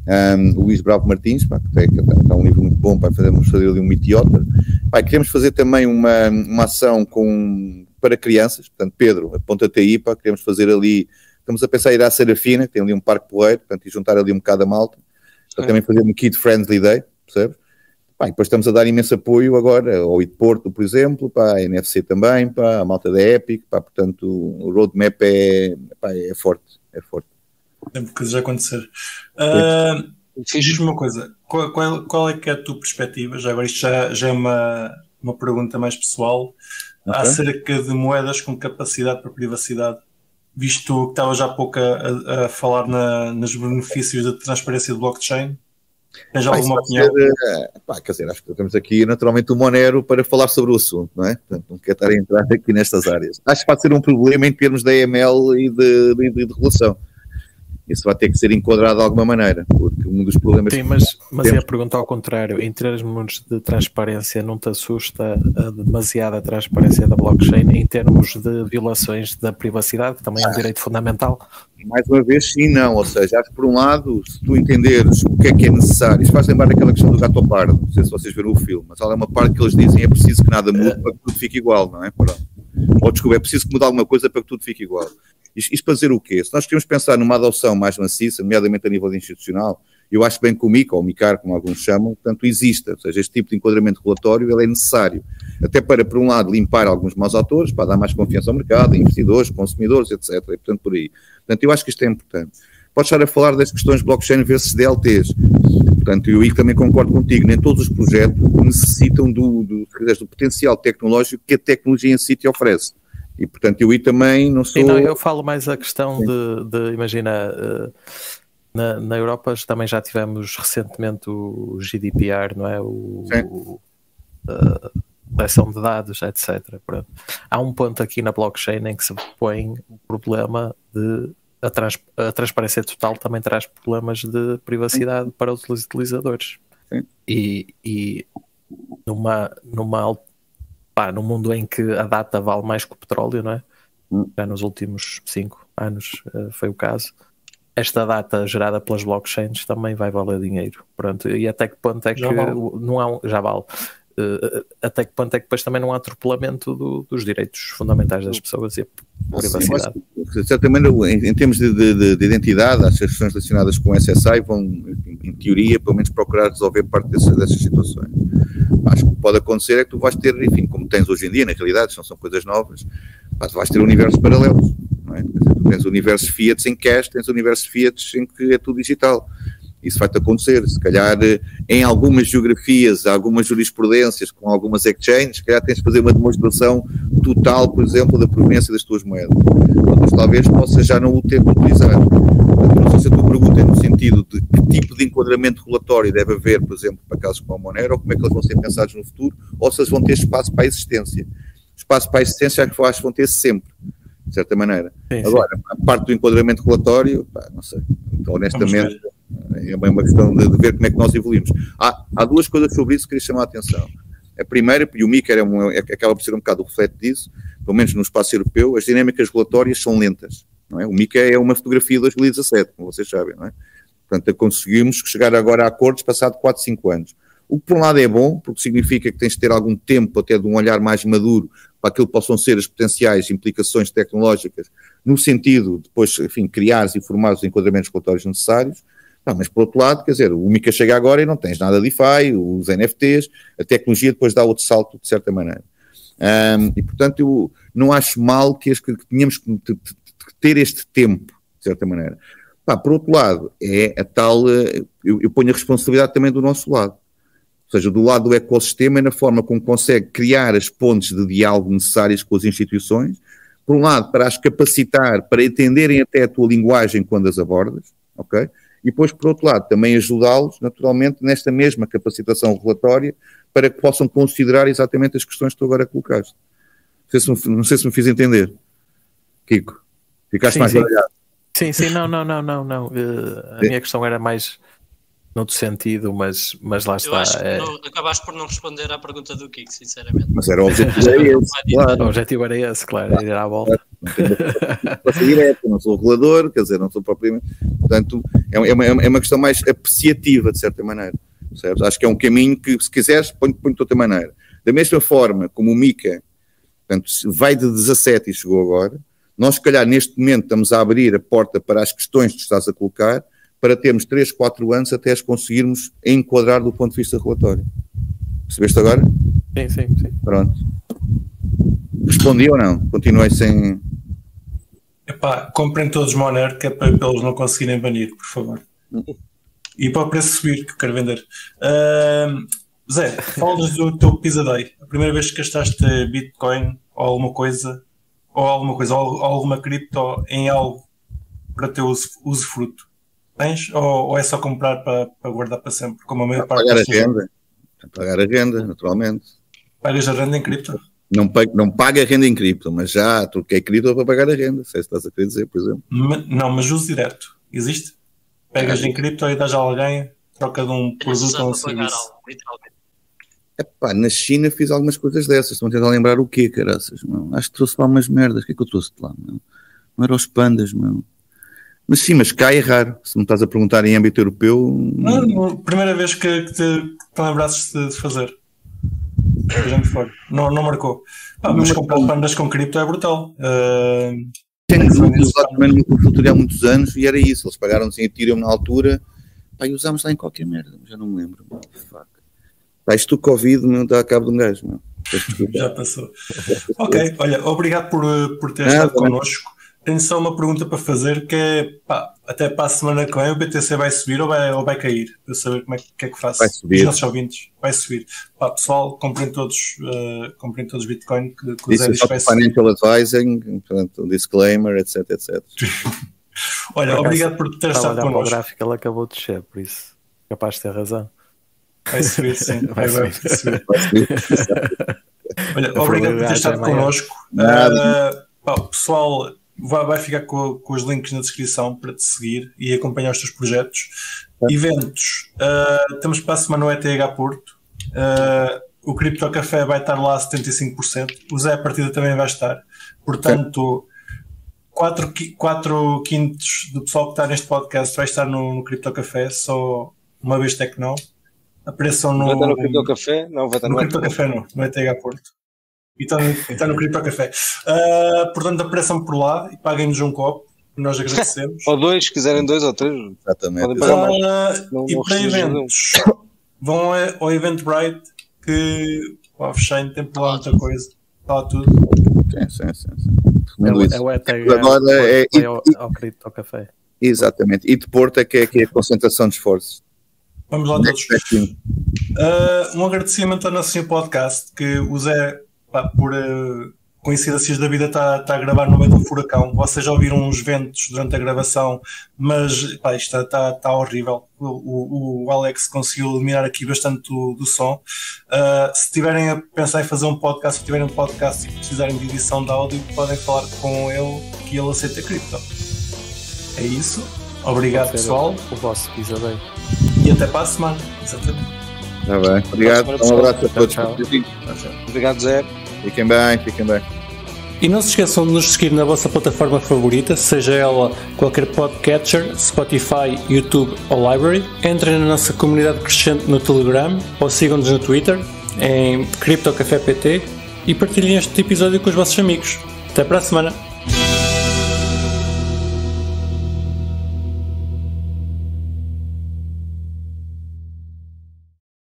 um, Luís Bravo Martins, pá, que está um livro muito bom para fazermos fazer ali um Meteor. Pá, queremos fazer também uma, uma ação com, para crianças, portanto, Pedro, aponta-te aí, pá, queremos fazer ali, estamos a pensar em ir à Serafina, que tem ali um parque poeiro, portanto, e juntar ali um bocado a malta, para também fazer um Kid Friendly Day, percebes? Pá, depois estamos a dar imenso apoio agora ao IT Porto, por exemplo, pá, a NFC também, pá, a malta da Epic, pá, portanto, o roadmap é, pá, é forte, é forte tempo que já acontecer. Uh, Diz-me uma coisa, qual, qual, qual, é que é a tua perspectiva? Já agora isto já, já é uma, uma pergunta mais pessoal okay. acerca de moedas com capacidade para privacidade. Visto que estavas há pouco a, a falar na, nos benefícios da transparência do blockchain, Tens alguma opinião? Ser, eh, pá, quer dizer, acho que temos aqui naturalmente o Monero para falar sobre o assunto, não é? Portanto, não quero estar a entrar aqui nestas áreas. Acho que pode ser um problema em termos da EML e de, de, de, de regulação isso vai ter que ser enquadrado de alguma maneira, porque um dos problemas. Sim, mas, mas temos... é a pergunta ao contrário: em termos de transparência, não te assusta a demasiada transparência da blockchain em termos de violações da privacidade, que também é um direito fundamental? Mais uma vez, sim, não. Ou seja, acho que por um lado, se tu entenderes o que é que é necessário, isto faz lembrar aquela questão do gato pardo, não sei se vocês viram o filme, mas há uma parte que eles dizem é preciso que nada mude para que tudo fique igual, não é? Pronto. Ou desculpa, é preciso mudar alguma coisa para que tudo fique igual. Isto, isto para dizer o quê? Se nós queremos pensar numa adoção mais maciça, nomeadamente a nível institucional, eu acho bem que o MICA, ou o MICAR, como alguns chamam, portanto, exista. Ou seja, este tipo de enquadramento regulatório ele é necessário. Até para, por um lado, limpar alguns maus autores, para dar mais confiança ao mercado, investidores, consumidores, etc. E, portanto, por aí. Portanto, eu acho que isto é importante. Pode estar a falar das questões blockchain versus DLTs. Portanto, eu aí também concordo contigo. Nem todos os projetos necessitam do, do, do potencial tecnológico que a tecnologia em si te oferece. E portanto eu aí também não sou. não, eu falo mais a questão de, de, imagina, uh, na, na Europa também já tivemos recentemente o GDPR, não é? O, o uh, coleção de dados, etc. Pronto. Há um ponto aqui na blockchain em que se põe o problema de a, trans, a transparência total também traz problemas de privacidade para os utilizadores. E, e numa, numa pá, num mundo em que a data vale mais que o petróleo, não é? Hum. Já nos últimos cinco anos uh, foi o caso. Esta data gerada pelas blockchains também vai valer dinheiro. Pronto, e até que ponto é que vale. não há um, já vale. Uh, até que ponto é que depois também não há atropelamento do, dos direitos fundamentais das pessoas e a privacidade? Sim, maneira, em, em termos de, de, de, identidade, as questões relacionadas com o SSI vão, em, em, teoria, pelo menos procurar resolver parte dessas, dessas situações. Que o que pode acontecer é que tu vais ter, enfim, como tens hoje em dia, na realidade, não são coisas novas, mas vais ter universos paralelos. Não é? tu tens universos Fiat em cash, tens universos Fiat em que é tudo digital. Isso vai-te acontecer. Se calhar eh, em algumas geografias, algumas jurisprudências, com algumas exchanges, se calhar tens de fazer uma demonstração total, por exemplo, da proveniência das tuas moedas. Mas talvez possas já não o ter de utilizar. Não sei se a tua pergunta é no sentido de que tipo de enquadramento regulatório deve haver, por exemplo, para casos como a Monero, ou como é que eles vão ser pensados no futuro, ou se eles vão ter espaço para a existência. Espaço para a existência é que acho que vão ter sempre de certa maneira. Sim, Agora, sim. a parte do enquadramento relatório, pá, não sei. Então, honestamente, é uma questão de, de, ver como é que nós evoluímos. Há, há duas coisas sobre isso que queria chamar a atenção. A primeira, e o MICA é, um, é, acaba por ser um bocado o reflete disso, pelo menos no espaço europeu, as dinâmicas relatórias são lentas. Não é? O MICA é uma fotografia de 2017, como vocês sabem. Não é? Portanto, conseguimos chegar agora a acordos passado 4, 5 anos. O que por um lado é bom, porque significa que tens de ter algum tempo até de um olhar mais maduro para aquilo que possam ser as potenciais implicações tecnológicas, no sentido de depois, enfim, criar e formar os enquadramentos regulatórios necessários. Não, mas por outro lado, quer dizer, o MICA chega agora e não tens nada de DeFi, os NFTs, a tecnologia depois dá outro salto de certa maneira. Um, e portanto eu não acho mal que, que, que tenhamos que ter este tempo, de certa maneira. Pá, por outro lado, é a tal, eh, eu, eu ponho a responsabilidade também do nosso lado. Ou seja, do lado do ecossistema, é na forma como consegue criar as pontes de diálogo necessárias com as instituições, por um lado, para as capacitar, para entenderem até a tua linguagem quando as abordas, ok? E depois, por outro lado, também ajudá-los, naturalmente, nesta mesma capacitação regulatória, para que possam considerar exatamente as questões que tu agora colocaste. Não sei se não sei se me fiz entender. Kiko, ficaste sim, mais sim. Sim, sim, não, não, não, não, não. Uh, a minha questão era mais noutro sentido, mas, mas lá está. Eu acho que é... não, acabaste por não responder à pergunta do Kiko, sinceramente. Mas era o objetivo era esse, claro. O objetivo era esse, claro, ir à volta. Não direto, não sou regulador, quer dizer, não sou propriamente. Portanto, é uma, é uma questão mais apreciativa, de certa maneira. Percebes? Acho que é um caminho que, se quiseres, põe de outra maneira. Da mesma forma como o Mica portanto, vai de 17 e chegou agora, nós, se calhar, neste momento, estamos a abrir a porta para as questões que estás a colocar para termos 3, 4 anos até as conseguirmos enquadrar do ponto de vista relatório. Percebeste agora? Sim, sim, sim. Pronto. Respondi ou não? Continuei sem. Epá, comprem todos Monero, que é para, eles não conseguirem banir, por favor. E para o preço subir, que eu quero vender. Uh, Zé, falas do teu Pizza Day. A primeira vez que gastaste Bitcoin ou alguma coisa, ou alguma coisa, ou, alguma cripto em algo para teu usufruto. Tens? Ou, ou, é só comprar para, para guardar para sempre? Como a maior parte pagar a renda. Pagar a renda, naturalmente. Pagas a renda em cripto? Não, paga, não paga a renda em cripto, mas já troquei cripto para pagar a renda, se é estás a querer dizer, por exemplo. não, mas uso direto. Existe? Pegas é. em cripto e dás a alguém, troca de um produto ou um serviço. Epá, na China fiz algumas coisas dessas. Estão a tentar lembrar o quê, caraças, meu? Acho que trouxe lá umas merdas. O que é que eu trouxe de lá, meu? Não era os pandas, meu. Mas sim, mas cá é raro. Se me estás a perguntar em âmbito europeu. Não, não primeira vez que, que, te, que te lembrasses de, de fazer. For. Não, não marcou. Ah, mas comprar pandas com cripto é brutal. Uh, Tenho usado também numa consultoria há muitos anos e era isso. Eles pagaram-nos em Ethereum na altura pá, e usámos lá em qualquer merda. Já não me lembro. Fuck. Pá, isto do Covid não dá a cabo de um gajo. Não. Já passou. ok, olha, obrigado por, por ter estado connosco. Tenho só uma pergunta para fazer que é pá, até para a semana que vem o BTC vai subir ou vai, ou vai cair? Para saber como é que é que faço. Vai subir. Os nossos ouvintes. Vai subir. Pá, pessoal, comprem todos, uh, comprem todos Bitcoin que, que Isso é financial advising, portanto, disclaimer, etc, etc. Olha, obrigado por ter estado connosco. O gráfico ele acabou de descer, por isso capaz de ter razão. Vai subir, sim. Vai, vai, subir. Vai subir. Olha, obrigado por ter estado connosco. Uh, pá, pessoal vai, vai ficar com, com, os links na descrição para te seguir e acompanhar os teus projetos. É. Eventos, uh, temos para a semana o ETH Porto. Uh, o Cripto Café vai estar lá a 75%, o Zé a partida também vai estar. Portanto, 4, 4 quintos do pessoal que está neste podcast vai estar no, no Cripto Café, só uma vez não. Apareçam no. Vai estar no Cripto Café? Não, vai estar no, no Cripto Café, não, no ETH Porto. E está no, está no Cripto Café. Uh, portanto, apareçam por lá e paguem-nos um copo nós agradecemos. ou dois, se quiserem dois ou três. Exatamente. Uh, e para eventos, vão ao Eventbrite que o Offchain tem por lá muita coisa. Está tudo. Sim, sim, sim. sim. É, o, é o ETH Agora é, é, ao, ao Cripto Café. Exatamente. E de Porto é que é, que é a concentração de esforços. Vamos lá todos. Uh, um agradecimento ao nosso podcast que o Zé, pá, por uh, coincidências da vida está, está a gravar no meio do furacão. Vocês já ouviram uns ventos durante a gravação, mas pá, isto está, está, está horrível. O, o, o, Alex conseguiu eliminar aqui bastante do, do som. Uh, se tiverem a pensar em fazer um podcast, se tiverem um podcast e precisarem de edição de áudio, podem falar com ele que ele aceita cripto. É isso. Obrigado, pessoal. O vosso episódio. E até para a semana. Exatamente. Tá bem. Obrigado. Um abraço a todos. Tchau, tchau. Obrigado, Zé. Fiquem bem, fiquem bem. E não se esqueçam de nos seguir na vossa plataforma favorita, seja ela qualquer podcatcher, Spotify, YouTube ou Library. Entrem na nossa comunidade crescente no Telegram ou sigam-nos no Twitter em CryptoCafépt e partilhem este episódio com os vossos amigos. Até para a semana!